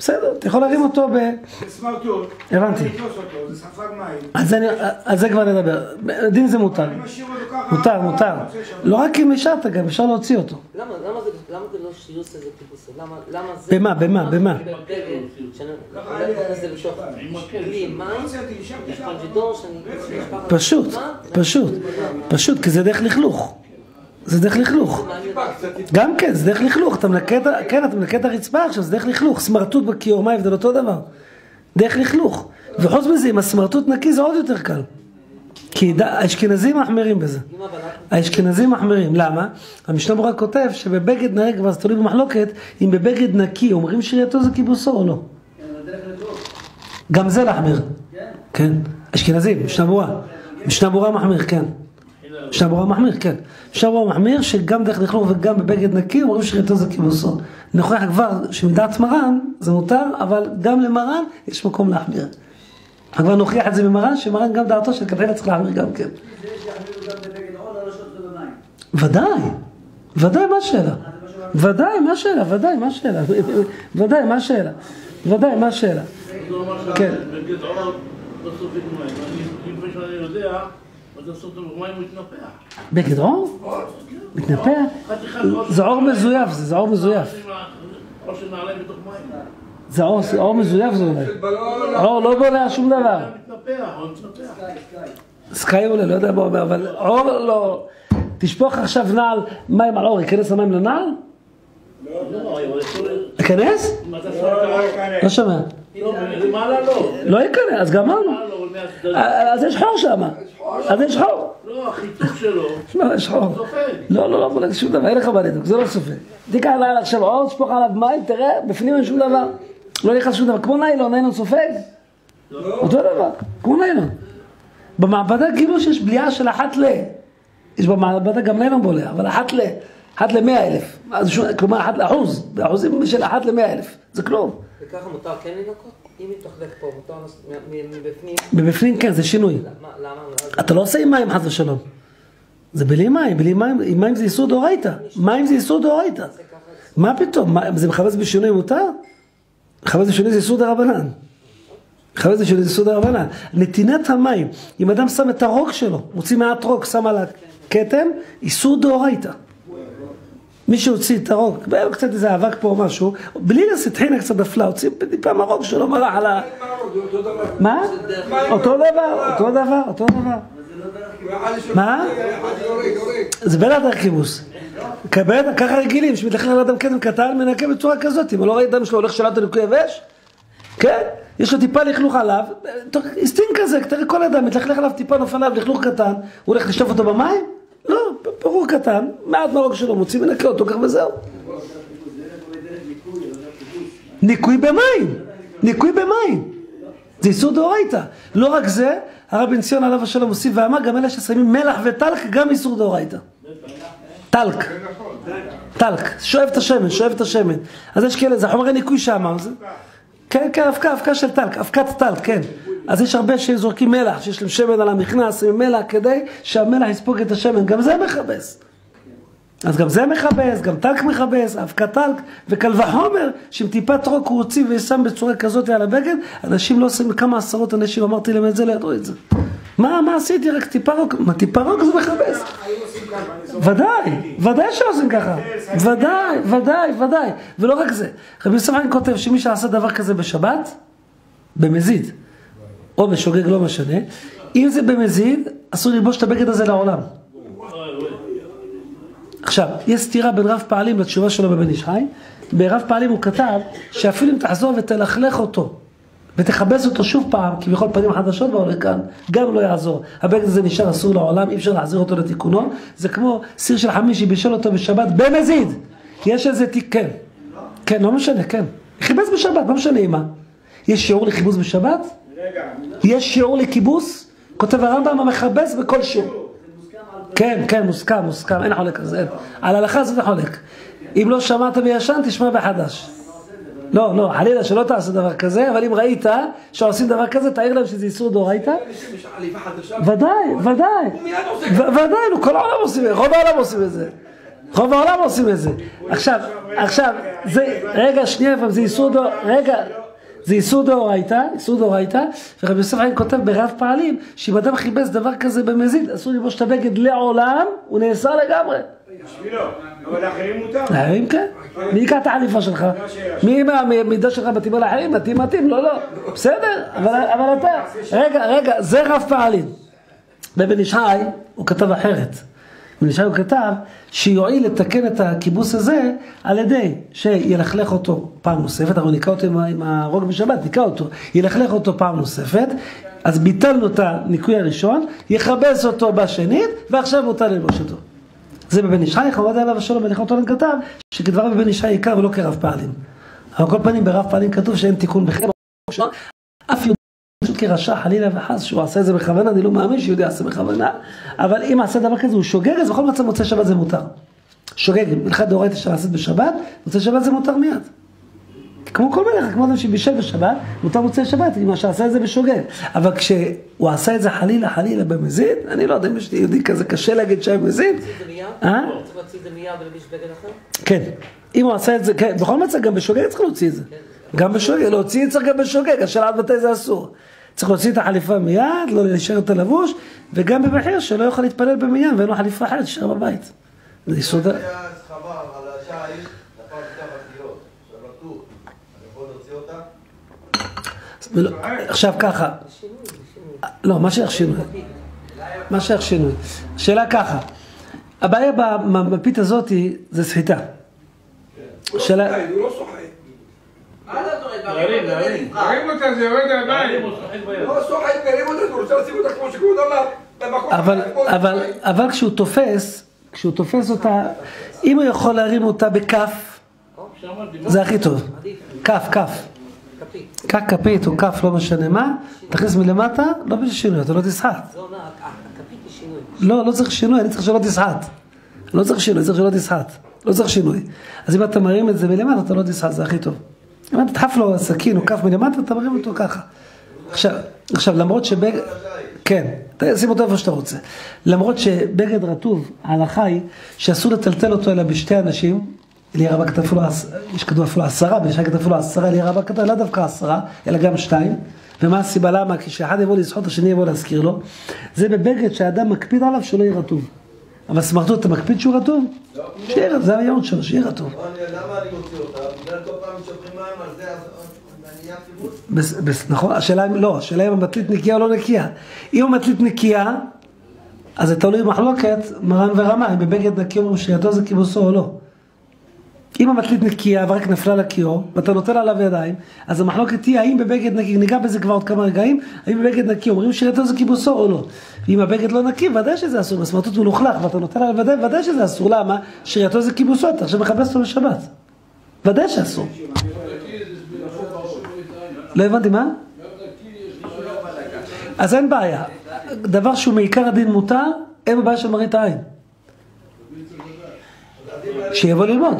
Speaker 1: בסדר, אתה יכול להרים אותו ב...
Speaker 6: בסמרטוט.
Speaker 1: הבנתי. על זה כבר נדבר. דין זה מותר. מותר, מותר. לא רק אם השארת גם, אפשר להוציא אותו.
Speaker 7: למה זה לא שיוס איזה טיפוס? למה זה...
Speaker 1: במה, במה, במה? פשוט, פשוט, פשוט, כי זה דרך לכלוך. זה דרך לכלוך. גם כן, זה דרך לכלוך, אתה מנקה את, כן, אתה מנקה את הרצפה עכשיו, זה דרך לכלוך, סמרטוט בכיור, מה ההבדל? אותו דבר. דרך לכלוך. וחוץ מזה, אם הסמרטוט נקי זה עוד יותר קל. כי האשכנזים מחמירים בזה. האשכנזים מחמירים, למה? המשנה ברורה כותב שבבגד נאה כבר זה תלוי במחלוקת, אם בבגד נקי אומרים שרייתו זה כיבוסו או לא. גם זה להחמיר. כן. אשכנזים, משנה ברורה. משנה ברורה מחמיר, כן. משנה ברורה מחמיר, כן. משנה ברורה מחמיר שגם דרך לכלוך וגם בבגד נקי אומרים שרייתו זה כיבוסו. נוכח כבר שמדעת מרן זה מותר, אבל גם למרן יש מקום להחמיר. כבר נוכיח את זה ממרן, שמרן גם דעתו שכנראה צריך להחמיר גם כן. ודאי, ודאי, מה השאלה? ודאי, מה השאלה? ודאי, מה השאלה? ודאי, מה השאלה? ודאי, מה השאלה? כן.
Speaker 5: שבגד עור לא סופג מים. אני- לפני שאני יודע, אז לעשות אותו במים הוא יתנפח.
Speaker 1: בגד עור? מתנפח?
Speaker 5: עור
Speaker 1: זה עור מזויף, זה זה עור מזויף. זה עור זה עור מזויף זה.
Speaker 3: בלון,
Speaker 1: עור לא בולע שום דבר.
Speaker 5: מתנפח, מתנפח.
Speaker 1: סקאי אולי, לא יודע מה הוא אומר, אבל עור לא... תשפוך עכשיו נעל מים על עור, ייכנס המים לנעל?
Speaker 5: לא.
Speaker 1: ייכנס?
Speaker 6: לא, לא.
Speaker 1: לא שומע.
Speaker 5: לא, לא.
Speaker 1: לא ייכנס, אז גמרנו.
Speaker 5: למעלה לא, אבל מהצדדים.
Speaker 1: אז יש חור שם. אז יש חור.
Speaker 5: לא, החיתוך שלו
Speaker 1: לא, יש חור.
Speaker 5: סופג.
Speaker 1: לא, לא, לא בודק שום דבר, אין לך לדאוג, זה לא סופג. תיקח עליו עכשיו עור, תשפוך עליו מים, תראה, בפנים אין שום דבר. לא נכנס שום דבר, כמו ניילון, ניילון סופג? אותו דבר, כמו ניילון. במעבדה גילו שיש בליעה של אחת ל... יש במעבדה גם ניילון בולע, אבל אחת ל... אחת למאה אלף. כלומר, אחת לאחוז, באחוזים של אחת למאה אלף. זה כלום.
Speaker 7: וככה מותר כן לנקות? אם מתחזק פה, מבפנים?
Speaker 1: מבפנים כן, זה שינוי.
Speaker 7: מה- למה?
Speaker 1: אתה לא עושה עם מים חס ושלום. זה בלי מים, בלי מים, עם מים זה איסור דאורייתא. מים זה איסור דאורייתא. מה פתאום? זה מכבס בשינוי מותר? מכבס בשינוי זה איסור דרבנן. מכבס בשינוי זה איסור דרבנן. נתינת המים, אם אדם שם את הרוק שלו, מוציא מעט רוק, שם על הכתם, איסור דאורייתא. מי שהוציא את הרוק, קצת איזה אבק פה או משהו, בלי לשים טחינה קצת נפלה, הוציא טיפה מהרוק שלו, מרח על ה... מה? אותו דבר, אותו דבר, אותו דבר. מה? זה דרך כיבוס. ככה רגילים, שמתלכלך על אדם כתם קטן, מנקה בצורה כזאת. אם לא ראית אדם שלו הולך שלט לניקוי יבש? כן, יש לו טיפה לכלוך עליו, איסטין כזה, תראה כל אדם, מתלכלך עליו טיפה נופל עליו לכלוך קטן, הוא הולך לשטוף אותו במים? לא, פירור קטן, מעט מהרוג שלו, מוציא מנקה אותו, כך וזהו. ניקוי במים, ניקוי במים. זה איסור דאורייתא. לא רק זה, הרב בן ציון עליו השלום הוסיף ואמר, גם אלה ששמים מלח וטלק, גם איסור דאורייתא. טלק. טלק, שואב את השמן, שואב את השמן. אז יש כאלה, זה חומרי ניקוי. זה- כן, כן, אבקה, אבקה של טלק, אבקת טלק, כן. אז יש הרבה שזורקים מלח, שיש להם שמן על המכנס, עם מלח, כדי שהמלח יספוג את השמן, גם זה מכבס. אז גם זה מכבס, גם טלק מכבס, אבקת טלק, וקל וחומר, שעם טיפת רוק הוא הוציא ושם בצורה כזאת על הבגד, אנשים לא עושים, כמה עשרות אנשים, אמרתי להם את זה, לא ידעו את זה. מה, מה עשיתי? רק טיפה רוק, מה טיפה רוק זה מכבס. ודאי, ודאי שעושים ככה, ודאי, ודאי, ודאי, ולא רק זה. רבי יוסף חיים כותב שמי שעשה דבר כזה בשבת, במזיד, או בשוגג, לא משנה, אם זה במזיד, אסור ללבוש את הבגד הזה לעולם. עכשיו, יש סתירה בין רב פעלים לתשובה שלו בבן איש חי. ברב פעלים הוא כתב שאפילו אם תחזור ותלכלך אותו ותכבס אותו שוב פעם, כביכול פנים חדשות באו לכאן, גם לא יעזור. הבגד הזה נשאר אסור לעולם, אי אפשר להחזיר אותו לתיקונו. זה כמו סיר של חמישי, בישל אותו בשבת במזיד. יש איזה תיק, כן. כן, לא משנה, כן. חיבס בשבת, לא משנה עם מה. יש שיעור לכיבוס בשבת? יש שיעור לכיבוס? כותב הרמב"ם המכבס בכל שיעור. כן, כן, מוסכם, מוסכם, אין חולק על זה. על ההלכה הזאת אין חולק. אם לא שמעת בישן, תשמע בחדש. לא, לא, חלילה שלא תעשה דבר כזה, אבל אם ראית שעושים דבר כזה, תעיר להם שזה איסור דאורייתא. ודאי, ודאי. ודאי, נו, כל העולם עושים את זה, רוב העולם עושים את זה. רוב העולם עושים את זה. עכשיו, עכשיו, זה, רגע, שנייה, זה איסור דאורייתא, רגע, זה איסור דאורייתא, איסור דאורייתא, ורבי יוסף חיים כותב ברב פעלים, שאם אדם חיפש דבר כזה במזיד, אסור ללבוש את הבגד לעולם, הוא נאסר לגמרי.
Speaker 6: בשבילו, אבל לאחרים מותר.
Speaker 1: האם כן? מי יקח את החליפה שלך? מי מהמידה שלך מתאים על האחרים? מתאים, מתאים, לא, לא. בסדר, אבל אתה... רגע, רגע, זה רב פעלים. בבן איש חי הוא כתב אחרת. חי הוא כתב שיועיל לתקן את הכיבוס הזה על ידי שילכלך אותו פעם נוספת, אנחנו ניקה אותו עם הרוג בשבת, ניקה אותו, ילכלך אותו פעם נוספת, אז ביטלנו את הניקוי הראשון, יכבס אותו בשנית, ועכשיו מותר ללבוש אותו. זה בבן איש חי, חמד עליו השלום בלכות עולם כתב, שכדבריו בבן איש חי עיקר ולא כרב פעלים. אבל כל פנים ברב פעלים כתוב שאין תיקון בחטא, אף כרשע חלילה וחס, שהוא עשה את זה בכוונה, אני לא מאמין שיהודי יעשה בכוונה, אבל אם עשה דבר כזה הוא שוגג, אז בכל מצב מוצא שבת זה מותר. שוגג, הלכת דאורייתא שנעשית בשבת, מוצא שבת זה מותר מיד. כמו כל מלך, כמו אדם שבישל בשבת, מותר מוצאי שבת, אם שעשה את זה בשוגג. אבל כשהוא עשה את זה חלילה חלילה במזיד, אני לא יודע אם יש לי יהודי כזה, קשה להגיד שהיה מזיד.
Speaker 7: להוציא את זה מיד?
Speaker 1: אה?
Speaker 7: את זה?
Speaker 1: כן. אם הוא עשה את זה, כן, בכל מצב גם בשוגג צריך להוציא את זה. גם בשוגג, להוציא צריך גם בשוגג, השאלה עד מתי זה אסור. צריך להוציא את החליפה מיד, לא להישאר את הלבוש, וגם במחיר שלא יוכל להתפלל במניין ואין לו חליפה אחרת, תישאר בבית. זה יסוד...
Speaker 8: היה סחבה על השיש, נפל כמה קריאות, שבתות, אני יכול להוציא אותה?
Speaker 1: ולא- עכשיו ככה. לא, מה שייך שינוי? מה שייך שינוי? השאלה ככה, הבעיה במפית הזאתי זה סחיטה. שאלה,
Speaker 3: די, הוא לא שוחק.
Speaker 2: מה אתה טועה?
Speaker 5: להרים, להרים.
Speaker 6: הרים אותה, זה יורד
Speaker 5: להרים
Speaker 6: לידיים.
Speaker 5: או שוחק ביד.
Speaker 3: לא שוחק, מרים אותה, הוא רוצה לשים אותה כמו שכבוד אמר. במקום
Speaker 1: אבל, כשהוא תופס, כשהוא תופס אותה, אם הוא יכול להרים אותה בכף, זה הכי טוב. כף, כף. כף כפית או כף, לא משנה מה, תכניס מלמטה, לא בשביל שינוי, אתה לא תסחט.
Speaker 7: הכפית היא שינוי.
Speaker 1: לא, לא צריך שינוי, אני צריך שלא תסחט. לא צריך שינוי, צריך שלא תסחט. לא צריך שינוי. אז אם אתה מרים את זה מלמטה, אתה לא תסחט, זה הכי טוב. אם אתה תדחף לו סכין או כף מלמטה, אתה מרים אותו ככה. עכשיו, עכשיו למרות שבגד... כן, שים אותו איפה שאתה רוצה. למרות שבגד רטוב, ההלכה היא שאסור לטלטל אותו אלא בשתי אנשים. אליה רבה כתב עש- יש כתוב אפילו עשרה, בישי כתב אפילו עשרה, אליה רבה כתב לא דווקא עשרה, אלא גם שתיים. ומה הסיבה למה? כי כשאחד יבוא לסחוט, השני יבוא להזכיר לו. זה בבגד שהאדם מקפיד עליו שלא יהיה רטוב. אבל סמרטוט, אתה מקפיד שהוא רטוב? שיהיה רטוב, זה הייעוד שלו, שיהיה רטוב.
Speaker 8: לא, למה אני מוציא אותה? בגלל כל פעם שופכים מים על זה, אז אני נהיה קיבוץ?
Speaker 1: בס, בס, נכון, השאלה אם לא, השאלה אם המטלית נקייה או לא נקייה. אם המטלית נקייה, אז זה תלוי במחלוקת מרן ורמה, אם בבגד נקי אומרים שידו זה כיבוסו או לא. אם המטלית נקייה ורק נפלה לכיור, ואתה נוטל עליו ידיים, אז המחלוקת היא האם בבגד נקי, ניגע בזה כבר עוד כמה רגעים, האם בבגד נקי אומרים שידו זה כיבוסו או לא. ואם הבגד לא נקי, ודאי שזה אסור, בסמרטוט מלוכלך, ואתה נוטל עליו ידיים, ודאי שזה אסור, למה? שירתו זה כיבוסו, אתה עכשיו מכבס אותו בשבת. ודאי שאסור. לא הבנתי מה? אז אין בעיה. דבר שהוא מעיקר הדין מותר, אין בעיה של מראית עין. שיבוא ללמוד.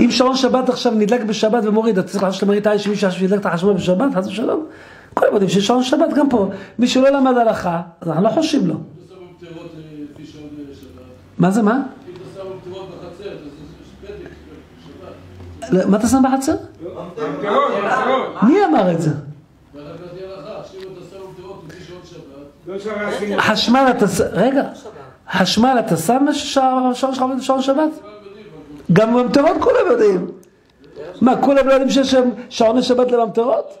Speaker 1: אם שעון שבת עכשיו נדלק בשבת ומוריד, אתה צריך לעשות למראית עין שמישהו שידלק את החשמל בשבת, חס ושלום? כולם יודעים ששעון שבת גם פה. מי שלא למד הלכה, אז אנחנו לא חושבים לו. מה זה מה? לא, מה אתה שם בחצר? מי אמר את זה?
Speaker 6: לא.
Speaker 1: חשמל אתה ש... רגע, חשמל אתה שם בשעון שבת? גם בממטרות כולם יודעים. מה, כולם לא יודעים שיש שעוני שבת לממטרות?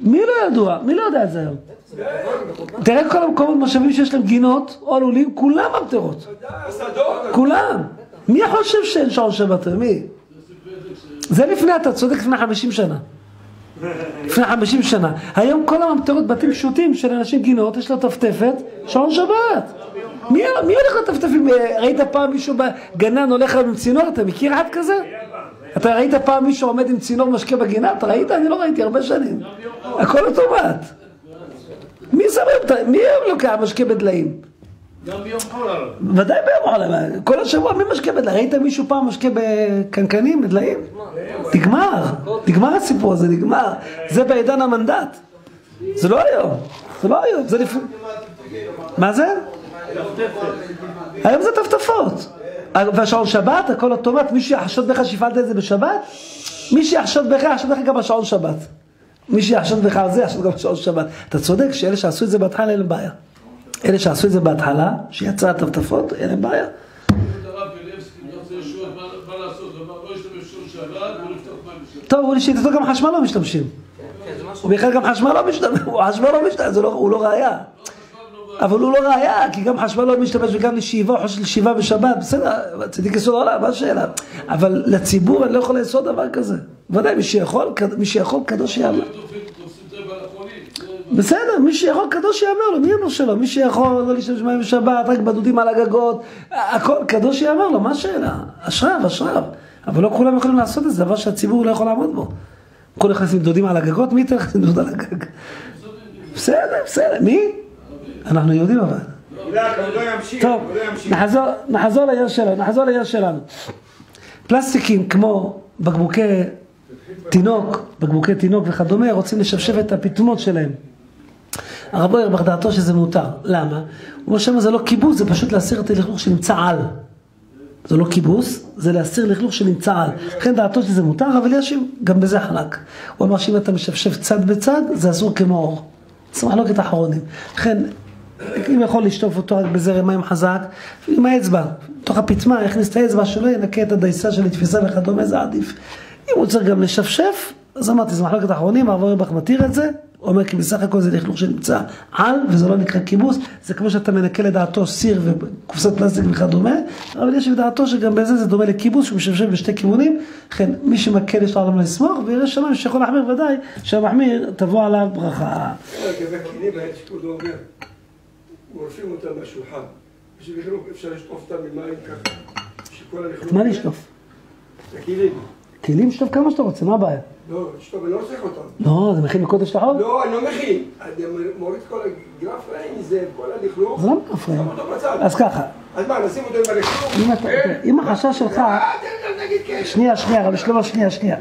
Speaker 1: מי לא ידוע? מי לא יודע את זה היום? תראה כל המקומות מושבים שיש להם גינות או עלולים, כולם ממטרות. כולם. מי חושב שאין שעון שבת? מי? זה לפני, אתה צודק, לפני 50 שנה. לפני 50 שנה. היום כל הממטרות, בתים פשוטים של אנשים גינות, יש לו טפטפת, שעון שבת. מי, מי הולך לטפטף עם... אה, ראית פעם מישהו בגנן הולך אליו עם צינור? אתה מכיר אחד כזה? אתה ראית פעם מישהו עומד עם צינור משקה בגינה? אתה ראית? אני לא ראיתי הרבה שנים. הכל אוטומט. מי שם מי היום לוקח משקה בדליים?
Speaker 5: גם ביום חול הרב.
Speaker 1: ודאי ביום חול, כל השבוע מי משקה בדליים? ראית מישהו פעם משקה בקנקנים, בדליים? נגמר, נגמר הסיפור הזה, נגמר. זה בעידן המנדט. זה לא היום, זה לא היום, זה לפני... מה זה? היום זה טפטפות. והשעון שבת, הכל אוטומט, מי שיחשוד בך שהפעלת את זה בשבת, מי שיחשוד בך, יחשוד בך גם בשעון שבת. מי שיחשוד בך על זה, יחשוד גם בשעון שבת. אתה צודק שאלה שעשו את זה בהתחלה, אין להם בעיה. אלה שעשו את זה בהתחלה, שיצא הטפטפות, אין להם בעיה.
Speaker 9: לעשות? הוא אמר, לא.
Speaker 1: טוב, לשיטתו גם חשמל לא משתמשים.
Speaker 7: כן.
Speaker 1: הוא בכלל גם חשמל לא משתמש, לא- הוא לא ראייה. אבל הוא לא ראייה, כי גם חשמל לא משתמש וגם לשאיבה, או חושב לשאיבה בשבת, בסדר, צדיק יסוד העולם, מה השאלה? אבל לציבור אני לא יכול לעשות דבר כזה. ודאי, מי שיכול, מי שיכול, קדוש יאמר. בסדר, מי שיכול, קדוש יאמר לו, מי אמר שלא? מי שיכול לא להשתמש במים בשבת, רק בדודים על הגגות, הכל, קדוש יאמר לו, מה השאלה? אשריו, אשריו. אבל לא כולם יכולים לעשות את זה, דבר שהציבור לא יכול לעמוד בו. כל אחד עם דודים על הגגות, מי ייתן לך דוד על הגג? בסדר, בסדר, מי? אנחנו יהודים אבל.
Speaker 6: ימשיך,
Speaker 1: טוב,
Speaker 6: ימשיך.
Speaker 1: נחזור, לעיר שלנו, נחזור לעיר שלנו. פלסטיקים כמו בקבוקי תינוק, בקבוקי תינוק וכדומה, רוצים לשפשף את הפטמות שלהם. הרב אוירבך דעתו שזה מותר. למה? הוא אומר שמה זה לא כיבוס, זה פשוט להסיר את הלכלוך שנמצא על. זה לא כיבוס, זה להסיר לכלוך שנמצא על. לכן דעתו שזה מותר, אבל יש גם בזה חלק. הוא אמר שאם אתה משפשף צד בצד, זה אסור כמו אור. זה מחלוקת אחרונים. לכן, אם יכול לשטוף אותו רק בזרם מים חזק, עם האצבע, תוך הפטמה, יכניס את האצבע שלו, ינקה את הדייסה של התפיסה וכדומה, זה עדיף. אם הוא צריך גם לשפשף, אז אמרתי, זה מחלוקת אחרונים, הרב אורבך מתיר את זה, אומר כי בסך הכל זה לכלוך שנמצא על, וזה לא נקרא כיבוס, זה כמו שאתה מנקה לדעתו סיר וקופסת פלסטיק וכדומה, אבל יש לדעתו שגם בזה זה דומה לכיבוס, שהוא משפשף בשתי כיוונים, לכן מי שמקל יש לו עליו לסמוך, וירא שמיים שיכול להחמיר ודאי, שהמחמיר תבוא עליו ברכה.
Speaker 3: לגבי הכלים האלה שכבודו אומר, גורפים אותם מהשולחן. בשביל אפשר לשטוף אותם ממים ככה, שכל הלכלוך...
Speaker 1: מה לשטוף?
Speaker 3: הכלים.
Speaker 1: כלים שטוף כמה שאתה רוצה, מה הבעיה?
Speaker 3: לא, לשטוף, אני לא צריך אותם.
Speaker 1: לא, זה מכין מקודש לחול?
Speaker 3: לא, אני לא מכין. אני מוריד כל הגרף רעים מזה, כל הלכלוך.
Speaker 1: זה לא מפריע.
Speaker 3: שם אותו בצד.
Speaker 1: אז ככה,
Speaker 3: אז מה, נשים אותו עם הלכלוך?
Speaker 1: אם אם החשש שלך,
Speaker 3: אה, כן.
Speaker 1: שנייה, שנייה, רבי שלמה, שנייה, שנייה.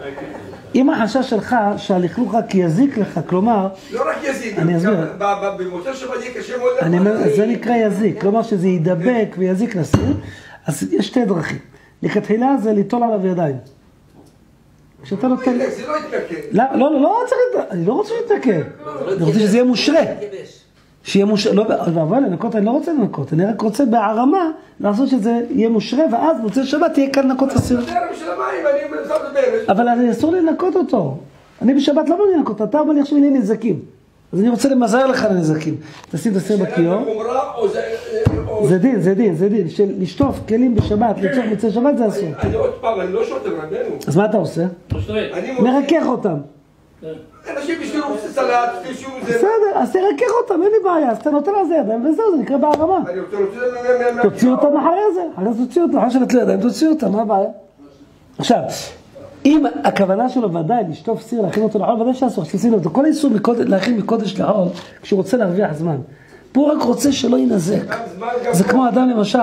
Speaker 1: אם החשש שלך שהלכלוך רק יזיק לך, כלומר,
Speaker 3: לא רק יזיק,
Speaker 1: אני אסביר.
Speaker 3: גם ב- ב- במוצאי שבת יהיה קשה מאוד
Speaker 1: אני. אומר, זה נקרא יזיק, כלומר שזה יידבק ויזיק לסיר, אז יש שתי דרכים. לכתחילה זה ליטול עליו ידיים. כשאתה נותן...
Speaker 3: זה לא יתנקה.
Speaker 1: לא, לא, לא, לא צריך, אני לא רוצה שיתנקה. אני רוצה שזה יהיה מושרה. שיהיה מושרה, לא, אבל לנקות אני לא רוצה לנקות, אני רק רוצה בהערמה לעשות שזה יהיה מושרה, ואז מוצאי שבת יהיה קל לנקות הסיר. אבל אני אסור לי לנקות אותו. אני בשבת לא בא לנקות, אתה אומר לי עכשיו הנה נזקים. אז אני רוצה למזער לך לנזקים. תשים את הסיר בכיור.
Speaker 3: או זה...
Speaker 1: דין, זה דין, זה דין. של לשטוף כלים בשבת, לצורך מוצאי שבת זה אסור.
Speaker 3: אני עוד פעם, אני לא שוטר, רבנו.
Speaker 1: אז מה אתה עושה? מרכך אותם.
Speaker 3: אנשים בשבילו סלט, בשבילו זה...
Speaker 1: בסדר, אז תרכך אותם, אין לי בעיה. אז אתה נותן על זה ידיים וזהו, זה נקרא בהרמה.
Speaker 3: אני רוצה להוציא את זה מה- מה-
Speaker 1: תוציא אותם אחרי זה, אחרי זה תוציא אותם, אחרי שנטלו ידיים, תוציא אותם, מה הבעיה? עכשיו, אם הכוונה שלו ודאי לשטוף סיר, להכין אותו לחול, ודאי שאסור, שתשים לב, כל האיסור להכין מקודש לחול, כשהוא רוצה להרוויח זמן. פה הוא רק רוצה שלא יינזק. זה. כמו אדם למשל,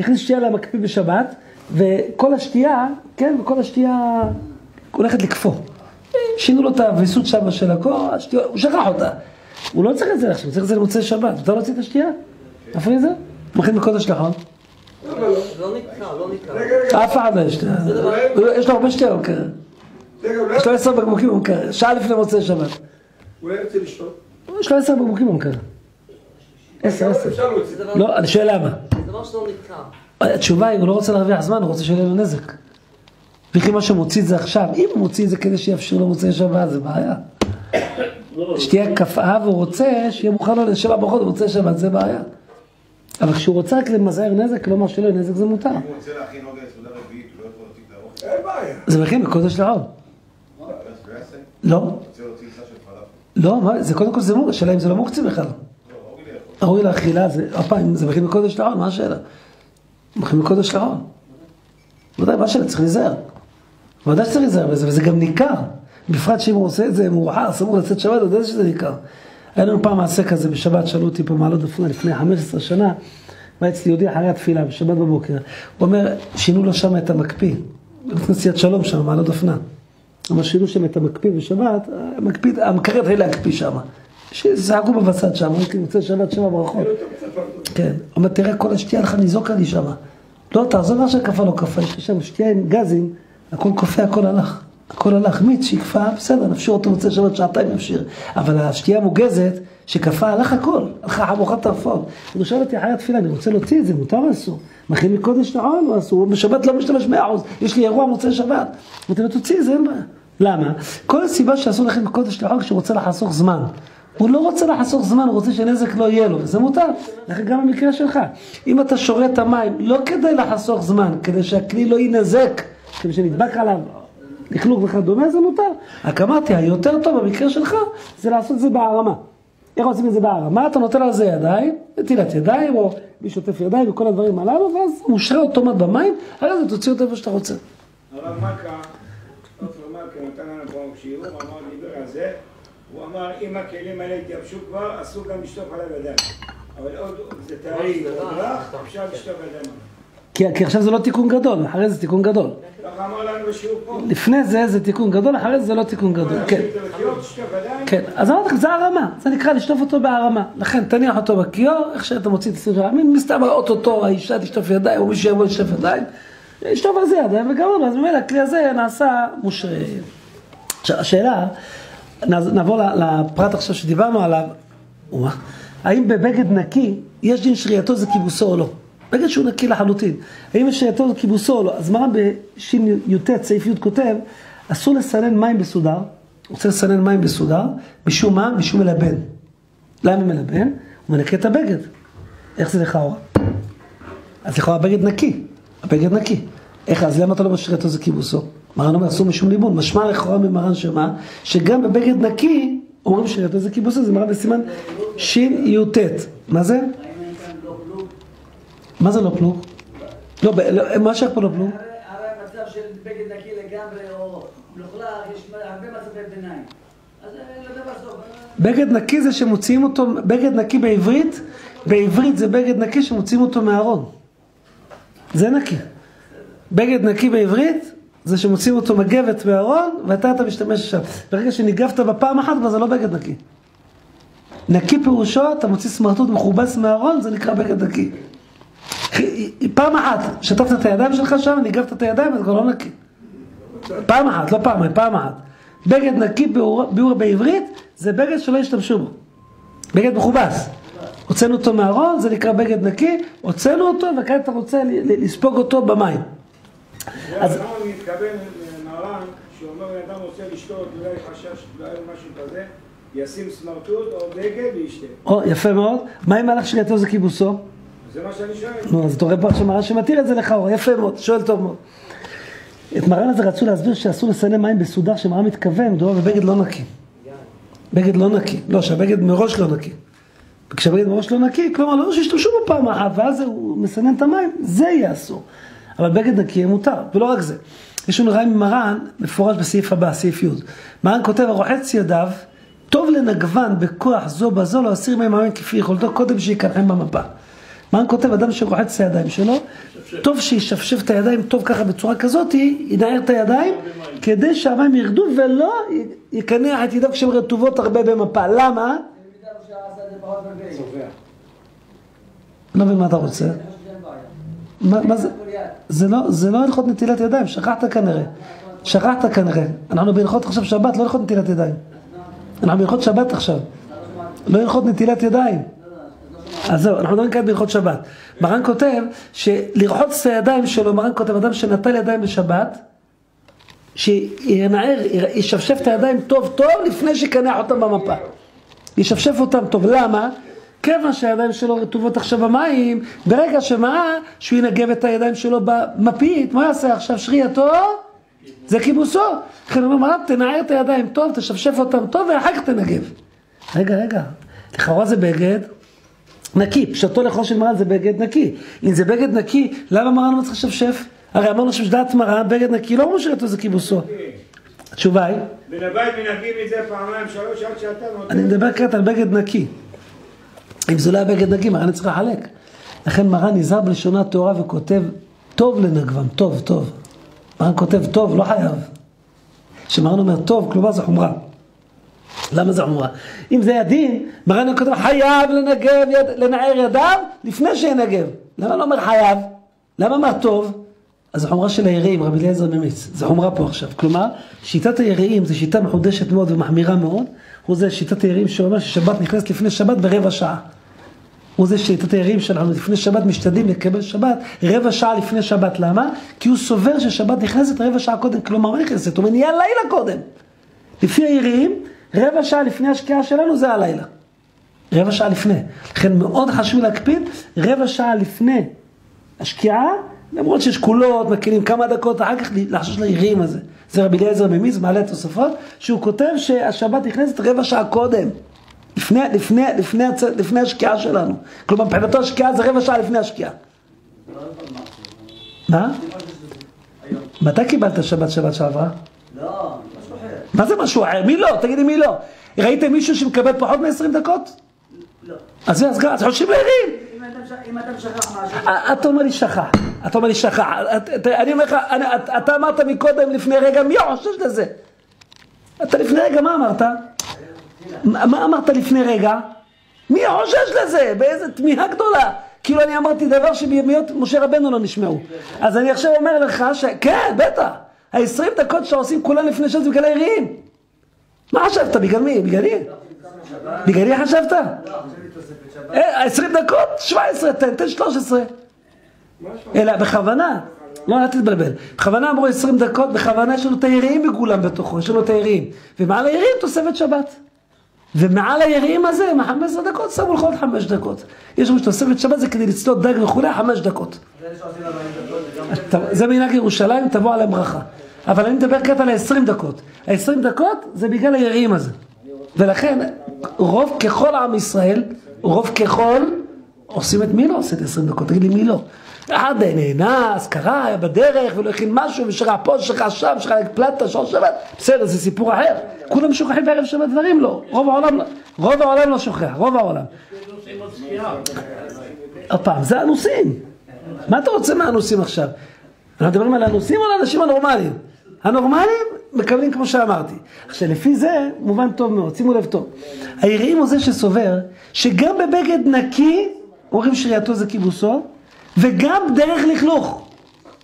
Speaker 1: הכניס שתייה למקפיא בשבת, וכל השתייה, כן, וכל השתייה הולכת לקפוא. שינו לו את הוויסות שם של הכל, השתייה, הוא שכח אותה. הוא לא צריך את זה עכשיו, הוא צריך את זה למוצאי שבת. אתה לא רוצה את השתייה? איפה זה? מכין מקודש לחול.
Speaker 3: למה לא?
Speaker 7: לא נקרא, לא נקרא.
Speaker 3: רגע, רגע,
Speaker 1: אף אחד לא יש שתייה. יש לו הרבה שתייה.
Speaker 3: רגע, אולי
Speaker 1: יש לו עשר בקבוקים במקרר, שעה לפני מוצאי שבת.
Speaker 3: אולי רוצה לשתות.
Speaker 1: יש לו עשר בקבוקים במקרר. עשר, עשר.
Speaker 3: אפשר להוציא.
Speaker 1: לא, אני שואל למה.
Speaker 7: זה דבר שלא נקרא.
Speaker 1: התשובה היא, הוא לא רוצה להרוויח זמן, הוא רוצה שיהיה לו נזק. וכי מה שמוציא את זה עכשיו, אם הוא מוציא את זה כדי שיאפשר לו מוצאי שבת, זה בעיה.
Speaker 5: לא,
Speaker 1: שתהיה קפאה והוא רוצה שיהיה מוכן לו לשבע ברכות במוצאי שבת, זה בעיה. אבל כשהוא רוצה רק למזער נזק, לא מה שלא יהיה נזק, זה מותר.
Speaker 4: אם הוא רוצה להכין עוד סעודה רביעית, הוא לא יכול להוציא את האוכל.
Speaker 3: אין בעיה.
Speaker 1: זה מכין בקודש לעול.
Speaker 4: לא?
Speaker 1: לא. לא, זה קודם כל זה מור, השאלה אם זה לא מוקצה בכלל.
Speaker 4: לא, ראוי
Speaker 1: לאכילה, זה, הפעם, זה מכין בקודש לעול, מה השאלה? מכין בקודש לעול. ודאי, מה השאלה? צריך להיזהר. ודאי שצריך להיזהר בזה, וזה גם ניכר. בפרט שאם הוא עושה את זה מאוחר, סמוך לצאת שבת, יודע שזה ניכר. היה לנו פעם מעשה כזה בשבת, שאלו אותי פה מעלות דפנה לפני 15 שנה, בא אצלי יהודי אחרי התפילה, בשבת בבוקר. הוא אומר, שינו לו שם את המקפיא. בכנסיית שלום שם, מעלות דפנה. אבל שינו שם את המקפיא בשבת, המקפיא, המקרר התחיל להקפיא שם. שזעקו לו בצד שם, הייתי מוצא שבת שבע ברכות. כן, אומר, תראה, כל השתייה לך ניזוקה לי שמה. לא, תעזוב מה שקפה לא קפה, יש לי שם שתייה עם גזים, הכל קופא, הכל הלך. הכל הלך, מיץ שיקפה, בסדר, נפשיר אותו מוצא שבת שעתיים נפשיר. אבל השתייה מוגזת, שקפה, הלך הכל, הלכה חמוכת טרפות. הוא שואל אותי אחרי התפילה, אני רוצה להוציא את זה, מותר או אסור? מכין מקודש לעול או אסור? בשבת לא משתמש מאה אחוז, יש לי אירוע מוצאי שבת. אמרתי לו, תוציא את זה, אין בעיה. למה? כל הסיבה שאסור להכין מקודש לעול כשהוא רוצה לחסוך זמן. הוא לא רוצה לחסוך זמן, הוא רוצה שנזק לא יהיה לו, וזה מותר. לכן גם במקרה שלך. אם אתה שורה את המים, לא כדי לחסוך זמן, כדי שהכלי לא יינזק, כדי שנדבק עליו לכלוך וכדומה, זה מותר. רק אמרתי, היותר טוב במקרה שלך, זה לעשות את זה בהערמה. איך עושים את זה בהרמה? אתה נותן על זה ידיים, נטילת ידיים, או מי שוטף ידיים וכל הדברים הללו, ואז מושרה אוטומט במים, אחרי זה תוציא אותו איפה שאתה רוצה.
Speaker 6: הרב מכה, דוקטור מכה נתן לנו פה שיעור, אמר, דיבר על זה, הוא אמר, אם הכלים האלה התייבשו כבר, אסור גם לשטוף עליו ידיים. אבל עוד זה טרי, אפשר לשטוף ידיים.
Speaker 1: כי, עכשיו זה לא תיקון גדול, אחרי זה תיקון גדול. לפני זה זה תיקון גדול, אחרי זה זה לא תיקון גדול. כן. כן, אז אמרתי לך, זה הרמה, זה נקרא לשטוף אותו בהרמה. לכן תניח אותו בכיור, איך שאתה מוציא את הסיר העמים, מסתם אוטוטו האישה תשטוף ידיים, או מישהו יבוא לשטוף ידיים, ישטוף על זה ידיים וגמרנו, אז ממילא הכלי הזה נעשה מושרה. עכשיו, השאלה, נע- נעבור לפרט עכשיו שדיברנו עליו? האם בבגד נקי יש דין שרייתו זה כיבוסו או לא? בגד שהוא נקי לחלוטין. האם יש שרייתו זה כיבוסו או לא? אז מרן בשי"ט סעיף י' כותב, אסור לסנן מים בסודר, רוצה לסנן מים בסודר, משום מה? משום מלבן. למה מלבן? הוא מנקה את הבגד. איך זה לכאורה? אז לכאורה הבגד נקי, הבגד נקי. איך, אז למה אתה לא משאיר אותו זה כיבוסו? מרן אומר אסור משום ליבון, משמע לכאורה ממרן שמה? שגם בבגד נקי אומרים שרייתו זה כיבוסו, זה מרן בסימן שי"ט. מה זה? מה זה לא פלוג? לא, לא, מה שייך פה לא פלוג?
Speaker 10: הרי מצב של בגד נקי לגמרי או מלוכלך, יש הרבה מצבי ביניים. אז אה, בסוף.
Speaker 1: בגד נקי זה שמוציאים אותו, בגד נקי בעברית, בעברית זה בגד נקי שמוציאים אותו מהארון. זה נקי. בגד נקי בעברית זה שמוציאים אותו מגבת מהארון ואתה אתה משתמש שם. ברגע שניגבת בפעם אחת כבר זה לא בגד נקי. נקי פירושו, אתה מוציא סמרטוט מכובס מהארון, זה נקרא בגד נקי. פעם אחת, שטפת את הידיים שלך שם, ניגבת את הידיים, אז כבר לא נקי. פעם אחת, לא פעמיים, פעם אחת. בגד נקי ביאור, בעברית, זה בגד שלא השתמשו בו. בגד מכובס. הוצאנו אותו מהארון, זה נקרא בגד נקי, הוצאנו אותו, וכעת אתה רוצה לספוג אותו במים. אז-
Speaker 6: הוא מתכוון למרן, שאומר בן אדם רוצה לשתות, אולי חשש, אולי משהו כזה, ישים סמרטוט או בגד וישתה.
Speaker 1: או, יפה מאוד. מה אם מהלך שרייתו זה כיבוסו? נו, אז אתה רואה פה עכשיו מרן שמתיר את זה לך, יפה מאוד, שואל טוב מאוד. את מרן הזה רצו להסביר שאסור לסנן מים בסודר, שמרן מתכוון, מדובר בבגד לא נקי. בגד לא נקי. לא, שהבגד מראש לא נקי. וכשהבגד מראש לא נקי, כלומר לא שהשתמשו בו פעם אחת, ואז הוא מסנן את המים, זה יהיה אסור. אבל בגד נקי יהיה מותר, ולא רק זה. יש לנו רעיון ממרן, מפורש בסעיף הבא, סעיף י'. מרן כותב, הרוחץ ידיו, טוב לנגבן בכוח זו בזו, לא אסיר מהם המים כפי יכולתו, קודם שיקרחם במפה. מרן כותב, אדם שרוחץ את הידיים שלו, טוב שישפשף את הידיים טוב ככה בצורה כזאת, ינער את הידיים, כדי שהמים ירדו ולא יקנח את ידיו כשהן רטובות הרבה במפה. למה? לא מבין מה אתה רוצה. מה, מה? זה לא, זה לא הלכות נטילת ידיים, שכחת כנראה. שכחת כנראה. אנחנו בהלכות עכשיו שבת, לא הלכות נטילת ידיים. אנחנו בהלכות שבת עכשיו. לא הלכות נטילת ידיים. אז זהו, אנחנו מדברים כאן בהלכות שבת. מרן כותב שלרחוץ את הידיים שלו, מרן כותב, אדם שנטל ידיים בשבת, שינער, ישפשף את הידיים טוב טוב לפני שיקנח אותם במפה. ישפשף אותם טוב, למה? כיוון שהידיים שלו רטובות עכשיו במים, ברגע שמה, שהוא ינגב את הידיים שלו במפית, מה יעשה עכשיו? שרייתו? זה כיבוסו. לכן הוא אומר, מרן, תנער את הידיים טוב, תשפשף אותם טוב, ואחר כך תנגב. רגע, רגע, לכאורה זה בגד נקי, פשטו לכל של מרן זה בגד נקי. אם זה בגד נקי, למה מרן לא צריך לשפשף? הרי אמרנו שבדעת מרן בגד נקי לא אמרו שרייתו זה כיבוסו. התשובה היא,
Speaker 6: בן הבית מנקים את זה פעמיים, שלוש, עד שאתה נותן...
Speaker 1: אני מדבר כעת על בגד נקי. אם זה לא היה בגד נקי, מרן צריך לחלק. לכן מרן נזהר בלשונו הטהורה וכותב טוב לנגבם, טוב, טוב. מרן כותב טוב, לא חייב. כשמרן אומר טוב, כלומר זה חומרה. למה זה חומרה? אם זה היה דין, מרן היה כותב חייב לנגב, יד, לנער ידיו לפני שינגב. למה לא אומר חייב? למה אומר טוב? אז זה חומרה של היראים, רבי אליעזר ממיץ. זה חומרה פה עכשיו. כלומר, שיטת היראים זו שיטה מחודשת מאוד ומחמירה מאוד. הוא זה שיטת היראים שאומר ששבת נכנסת לפני שבת ברבע שעה. הוא זה שיטת היראים שאנחנו לפני שבת משתדלים לקבל שבת רבע שעה לפני שבת. למה? כי הוא סובר ששבת נכנסת רבע שעה קודם. כלומר, מה נכנסת? הוא אומר, נהיה לילה קודם. לפי היראים, רבע שעה לפני השקיעה שלנו זה הלילה. רבע שעה לפני. לכן מאוד חשוב להקפיד, רבע שעה לפני השקיעה, למרות שיש קולות, מקלים כמה דקות, אחר כך לחשוש ליראים הזה. זה רבי אליעזר ממיז, מעלה תוספות, שהוא כותב שהשבת נכנסת רבע שעה קודם. לפני, לפני, לפני, לפני השקיעה שלנו. כלומר, מבחינתו השקיעה זה רבע שעה לפני השקיעה. מה? מתי קיבלת שבת שבת שעברה?
Speaker 10: לא.
Speaker 1: מה זה משהו אחר? מי לא? תגידי מי לא. ראיתם מישהו שמקבל פחות מ-20 דקות?
Speaker 10: לא.
Speaker 1: אז זה, אז גם, אז חושבים להרים.
Speaker 10: אם אתה משכח משהו...
Speaker 1: אה, אתה אומר לי שכח, אתה אומר לי שכח, אני אומר לך, אתה אמרת מקודם לפני רגע, מי חושש לזה? אתה לפני רגע, מה אמרת? מה אמרת לפני רגע? מי חושש לזה? באיזה תמיהה גדולה. כאילו אני אמרתי דבר שבימיות משה רבנו לא נשמעו. אז אני עכשיו אומר לך ש... כן, בטח. ה-20 דקות שאתה עושים כולם לפני שעות זה בגלל היריים. מה חשבת? בגלל מי? בגללי? בגללי חשבת? אה, 20 דקות? 17, תן, תן 13. אלא בכוונה, לא, אל תתבלבל. בכוונה אמרו 20 דקות, בכוונה יש לנו את היראים מגולם בתוכו, יש לנו את היראים. ומעל היראים תוספת שבת. ומעל היראים הזה, עם ה-15 דקות, שמו לך עוד 5 דקות. יש לנו תוספת שבת, זה כדי לצלות דג וכולי, 5 דקות. זה מנהג ירושלים, תבוא עליהם ברכה. אבל אני מדבר כעת על ה-20 דקות. ה-20 דקות זה בגלל היראים הזה. ולכן, רוב ככל עם ישראל, רוב ככל, עושים את מי לא עושה את 20 דקות? תגיד לי מי לא? אחד נאנס, קרא, היה בדרך, ולא הכין משהו, ושרה פה, שרה שם, שרה פלטה, שור שבת, בסדר, זה סיפור אחר. כולם שוכחים בערב שבת דברים? לא. רוב העולם, לא- רוב העולם לא שוכח, רוב העולם.
Speaker 5: נוסעים עוד שקיעה.
Speaker 1: עוד פעם, זה הנוסעים. מה אתה רוצה מהנוסעים עכשיו? אנחנו מדברים על הנוסעים או על האנשים הנורמליים? הנורמליים מקבלים כמו שאמרתי. עכשיו, לפי זה, מובן טוב מאוד, שימו לב טוב. היראים הוא זה שסובר שגם בבגד נקי, אומרים שרייתו זה כיבוסו, וגם דרך לכלוך.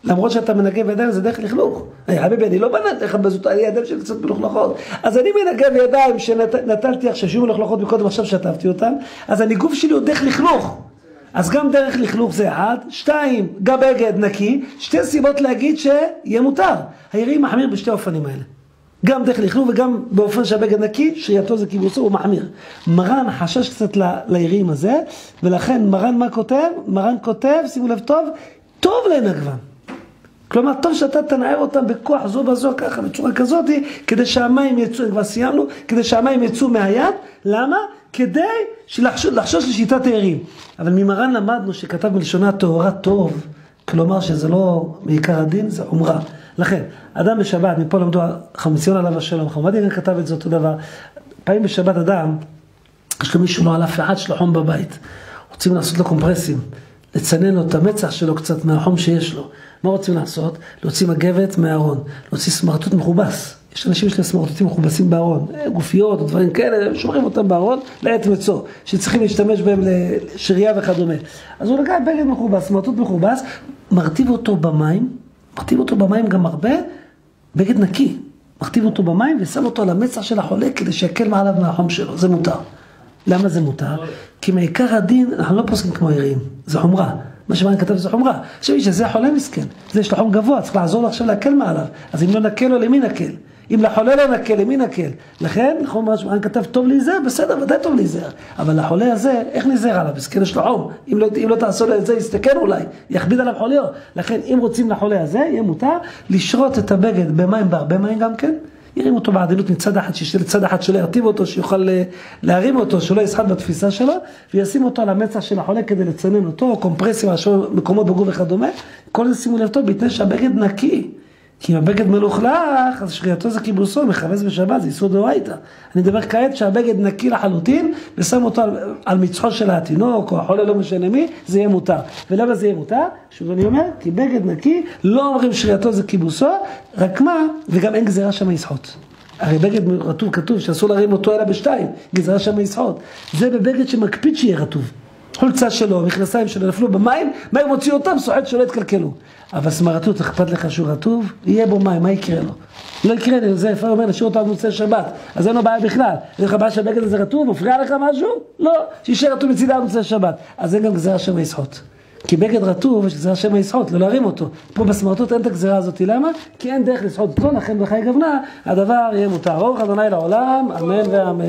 Speaker 1: למרות שאתה מנגב ידיים זה דרך לכלוך. חביבי, אני לא בנית לך בזאת, אני ידיים שלי קצת מלוכלכות. אז אני מנגב ידיים שנטלתי עכשיו, שהיו מלוכלכות מקודם, עכשיו שטפתי אותן, אז הניגוב שלי הוא דרך לכלוך. אז גם דרך לכלוך זה אחד, שתיים, גם בגד נקי, שתי סיבות להגיד שיהיה מותר. היראים מחמיר בשתי האופנים האלה. גם דרך לכלוך וגם באופן שהבגד נקי, שייתו זה כיבוסו, הוא מחמיר. מרן חשש קצת ל- ליראים הזה, ולכן מרן מה כותב? מרן כותב, שימו לב טוב, טוב לנגבם. כלומר, טוב שאתה תנער אותם בכוח זו בזו ככה, בצורה כזאת, כדי שהמים יצאו, כבר סיימנו, כדי שהמים יצאו מהיד, למה? כדי לחשוש, לשיטת הירים. אבל ממרן למדנו שכתב בלשונה טהורה טוב, כלומר שזה לא מעיקר הדין, זה חומרה. לכן, אדם בשבת, מפה למדו חמציון עליו השלום, חמדי גם כתב את זה אותו דבר. פעמים בשבת אדם, יש לו מישהו לא על אף אחד, יש לו חום בבית. רוצים לעשות לו קומפרסים, לצנן לו את המצח שלו קצת מהחום שיש לו. מה רוצים לעשות? להוציא מגבת מהארון, להוציא סמרטוט מכובס. יש אנשים שיש להם סמרטוטים מכובסים בארון, אה, גופיות או דברים כאלה, שומרים אותם בארון לעת מצוא, שצריכים להשתמש בהם לשרייה וכדומה. אז הוא לקח בגד מכובס, סמרטוט מכובס, מרטיב אותו במים, מרטיב אותו במים גם הרבה, בגד נקי. מכתיב אותו במים ושם אותו על המצח של החולה כדי שיקל מעליו מהחום שלו, זה מותר. למה זה מותר? כי מעיקר הדין אנחנו לא פוסקים כמו יראים, זה חומרה. מה שמרן כתב זה חומרה. עכשיו איש שזה חולה מסכן, זה יש לו חום גבוה, צריך לעזור לו עכשיו להקל מעליו. אז אם לא נקל לו, למי נקל? אם לחולה לא נקל, למי נקל? לכן, נכון מה שמרן כתב, טוב להיזהר, בסדר, ודאי טוב להיזהר. אבל לחולה הזה, איך נזהר עליו? מסכן יש לו חום. אם לא, אם לא תעשו לו את זה, יסתכן אולי, יכביד עליו חוליו. לכן, אם רוצים לחולה הזה, יהיה מותר לשרות את הבגד במים, בהרבה מים גם כן. ירים אותו בעדינות מצד אחד, שישתה לצד אחד שלא ירטיב אותו, שיוכל אה, להרים אותו, שלא יסחט בתפיסה שלו, וישים אותו על המצח של החולה כדי לצנן אותו, קומפרסיה, משהו, מקומות בגוף וכדומה. כל זה שימו לב טוב, בתנאי שהבגד נקי. כי אם הבגד מלוכלך, אז שריעתו זה כיבוסו, מכבס בשבת, זה איסור דאורייתא. אני מדבר כעת שהבגד נקי לחלוטין, ושם אותו על, על מצחו של התינוק, או החולה, לא משנה מי, זה יהיה מותר. ולמה זה יהיה מותר? שוב אני אומר, כי בגד נקי, לא אומרים שריעתו זה כיבוסו, רק מה, וגם אין גזירה שם יסחוט. הרי בגד רטוב כתוב שאסור להרים אותו אלא בשתיים, גזירה שם יסחוט. זה בבגד שמקפיד שיהיה רטוב. חולצה שלו, מכנסיים שלו נפלו במים, מהר מוציא אותם, סוחט שלא יתקלקלו. אבל סמרטוט, אכפת לך שהוא רטוב? יהיה בו מים, מה יקרה לו? לא יקרה לי, זה יפה אומר, נשאיר אותו עד מוצאי שבת, אז אין לו בעיה בכלל. יש לך בעיה שהבגד הזה רטוב, מפריע לך משהו? לא, שישאר רטוב מצידה עד מוצאי שבת. אז אין גם גזירה שמא יסחוט. כי בגד רטוב יש גזירה שמא יסחוט, לא להרים אותו. פה בסמרטוט אין את הגזירה הזאת, למה? כי אין דרך לסחוט אותו, לכן בחיי גוונה, הדבר יהיה מותר. אורך אדוני לעולם, אמן ואמן.